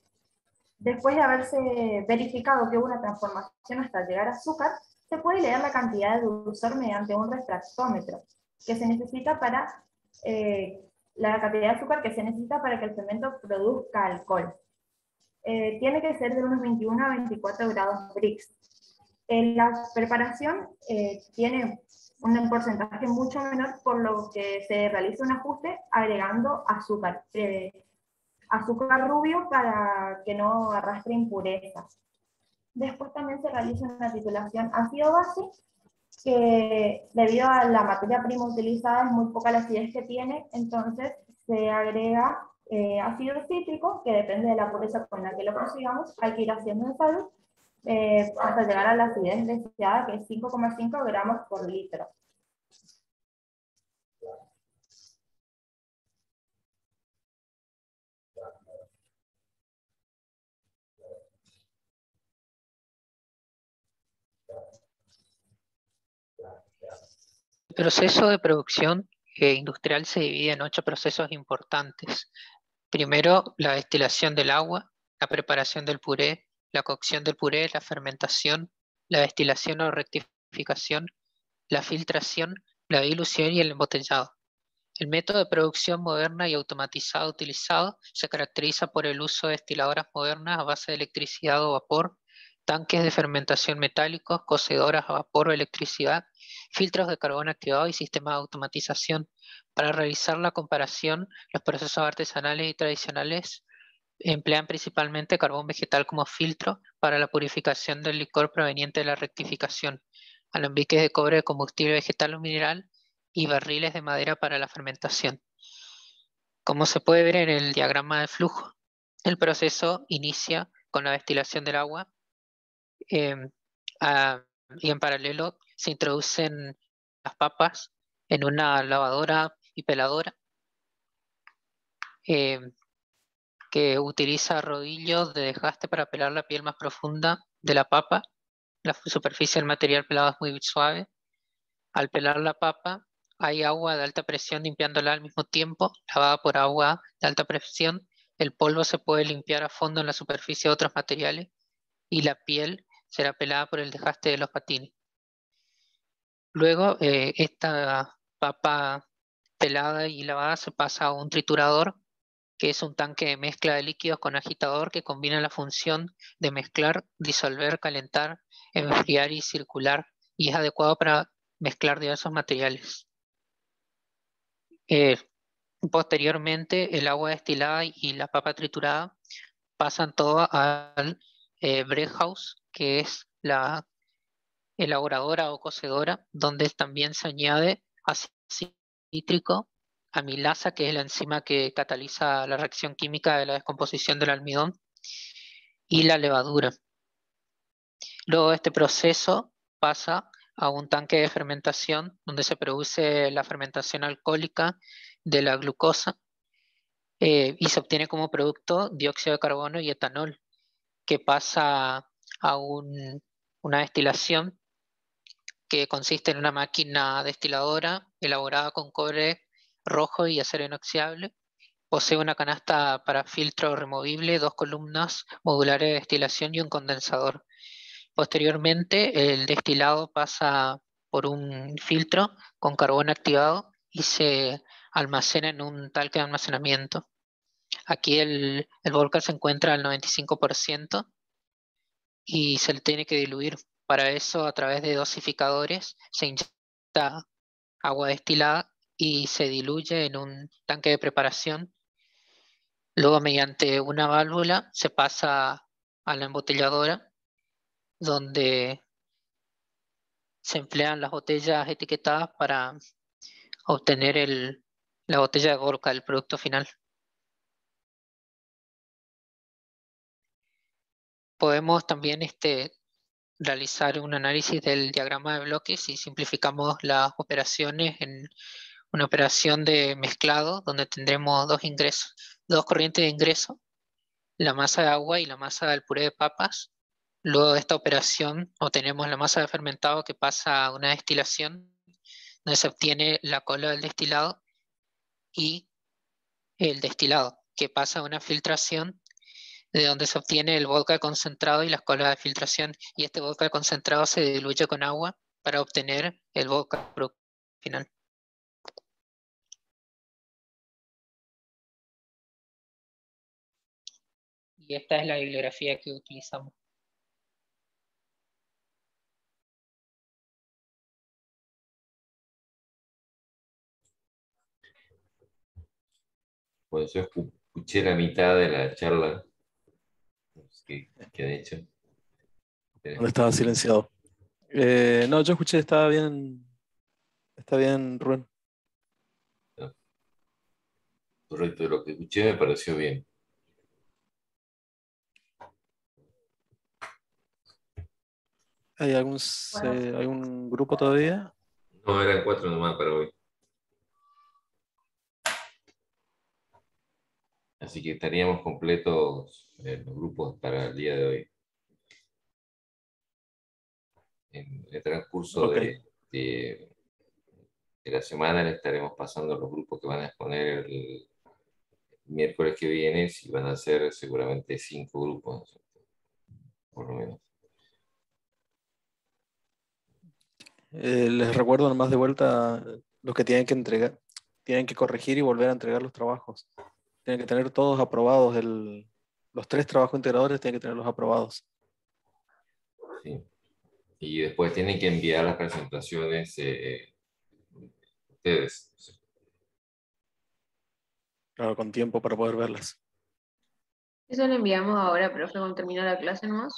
Después de haberse verificado que hubo una transformación hasta llegar a azúcar, se puede leer la cantidad de dulzor mediante un refractómetro que se necesita para eh, la cantidad de azúcar que se necesita para que el fermento produzca alcohol. Eh, tiene que ser de unos 21 a 24 grados Brix. En la preparación eh, tiene un porcentaje mucho menor, por lo que se realiza un ajuste agregando azúcar azúcar rubio para que no arrastre impurezas. Después también se realiza una titulación ácido-base, que debido a la materia prima utilizada es muy poca la acidez que tiene, entonces se agrega eh, ácido cítrico, que depende de la pureza con la que lo consigamos, hay que ir haciendo en salud, eh, hasta llegar a la acidez deseada, que es 5,5 gramos por litro. proceso de producción eh, industrial se divide en ocho procesos importantes. Primero, la destilación del agua, la preparación del puré, la cocción del puré, la fermentación, la destilación o rectificación, la filtración, la dilución y el embotellado. El método de producción moderna y automatizado utilizado se caracteriza por el uso de destiladoras modernas a base de electricidad o vapor, tanques de fermentación metálicos, cocedoras a vapor o electricidad, filtros de carbón activado y sistemas de automatización. Para realizar la comparación, los procesos artesanales y tradicionales emplean principalmente carbón vegetal como filtro para la purificación del licor proveniente de la rectificación, alambiques de cobre de combustible vegetal o mineral y barriles de madera para la fermentación. Como se puede ver en el diagrama de flujo, el proceso inicia con la destilación del agua em, y en paralelo se introducen las papas en una lavadora y peladora em, que utiliza rodillos de desgaste para pelar la piel más profunda de la papa. La superficie del material pelado es muy suave. Al pelar la papa, hay agua de alta presión limpiándola al mismo tiempo, lavada por agua de alta presión. El polvo se puede limpiar a fondo en la superficie de otros materiales y la piel será pelada por el desgaste de los patines. Luego, eh, esta papa pelada y lavada se pasa a un triturador, que es un tanque de mezcla de líquidos con agitador que combina la función de mezclar, disolver, calentar, enfriar y circular, y es adecuado para mezclar diversos materiales. Eh, posteriormente, el agua destilada y la papa triturada pasan todo al eh, que es la elaboradora o cocedora, donde también se añade ácido cítrico, amilasa, que es la enzima que cataliza la reacción química de la descomposición del almidón, y la levadura. Luego este proceso pasa a un tanque de fermentación donde se produce la fermentación alcohólica de la glucosa eh, y se obtiene como producto dióxido de carbono y etanol, que pasa a una destilación que consiste en una máquina destiladora elaborada con cobre rojo y acero inoxidable. Posee una canasta para filtro removible, dos columnas modulares de destilación y un condensador. Posteriormente, el destilado pasa por un filtro con carbón activado y se almacena en un tanque de almacenamiento. Aquí el, el volcán se encuentra al 95% y se le tiene que diluir. Para eso, a través de dosificadores, se inyecta agua destilada y se diluye en un tanque de preparación. Luego, mediante una válvula, se pasa a la embotelladora donde se emplean las botellas etiquetadas para obtener la botella de Gorka, el producto final. Podemos también este, realizar un análisis del diagrama de bloques y simplificamos las operaciones en una operación de mezclado donde tendremos dos ingresos, dos corrientes de ingreso, la masa de agua y la masa del puré de papas, Luego de esta operación obtenemos la masa de fermentado que pasa a una destilación, donde se obtiene la cola del destilado y el destilado, que pasa a una filtración, de donde se obtiene el vodka concentrado y las colas de filtración. Y este vodka concentrado se diluye con agua para obtener el vodka final. Y esta es la bibliografía que utilizamos. Pues yo escuché la mitad de la charla que, que han hecho. No estaba silenciado. Eh, no, yo escuché, estaba bien. Está bien, Rubén. Correcto, lo que escuché me pareció bien. ¿Hay algún, algún grupo todavía? No, eran cuatro nomás para hoy. Así que estaríamos completos en los grupos para el día de hoy. En el transcurso de, de la semana le estaremos pasando los grupos que van a exponer el miércoles que viene, si van a ser seguramente cinco grupos, por lo menos. Eh, les recuerdo nomás de vuelta los que tienen que entregar, tienen que corregir y volver a entregar los trabajos. Tienen que tener todos aprobados, el, los tres trabajos integradores tienen que tenerlos aprobados. Sí. Y después tienen que enviar las presentaciones eh, ustedes. Claro, con tiempo para poder verlas. Eso lo enviamos ahora, profe, cuando termina la clase nomás.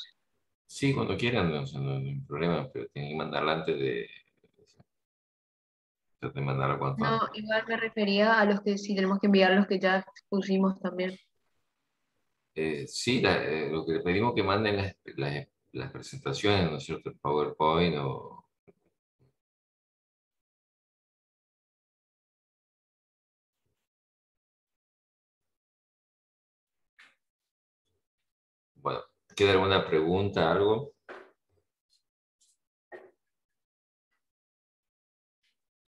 Sí, cuando quieran, no, no hay problema, pero tienen que mandarla antes de, de mandarla cuanto No, igual me refería a los que sí tenemos que enviar los que ya pusimos también. Eh, sí, la- eh, lo que le pedimos que manden las, las- las presentaciones, ¿no es cierto? El PowerPoint o... ¿queda alguna pregunta, algo?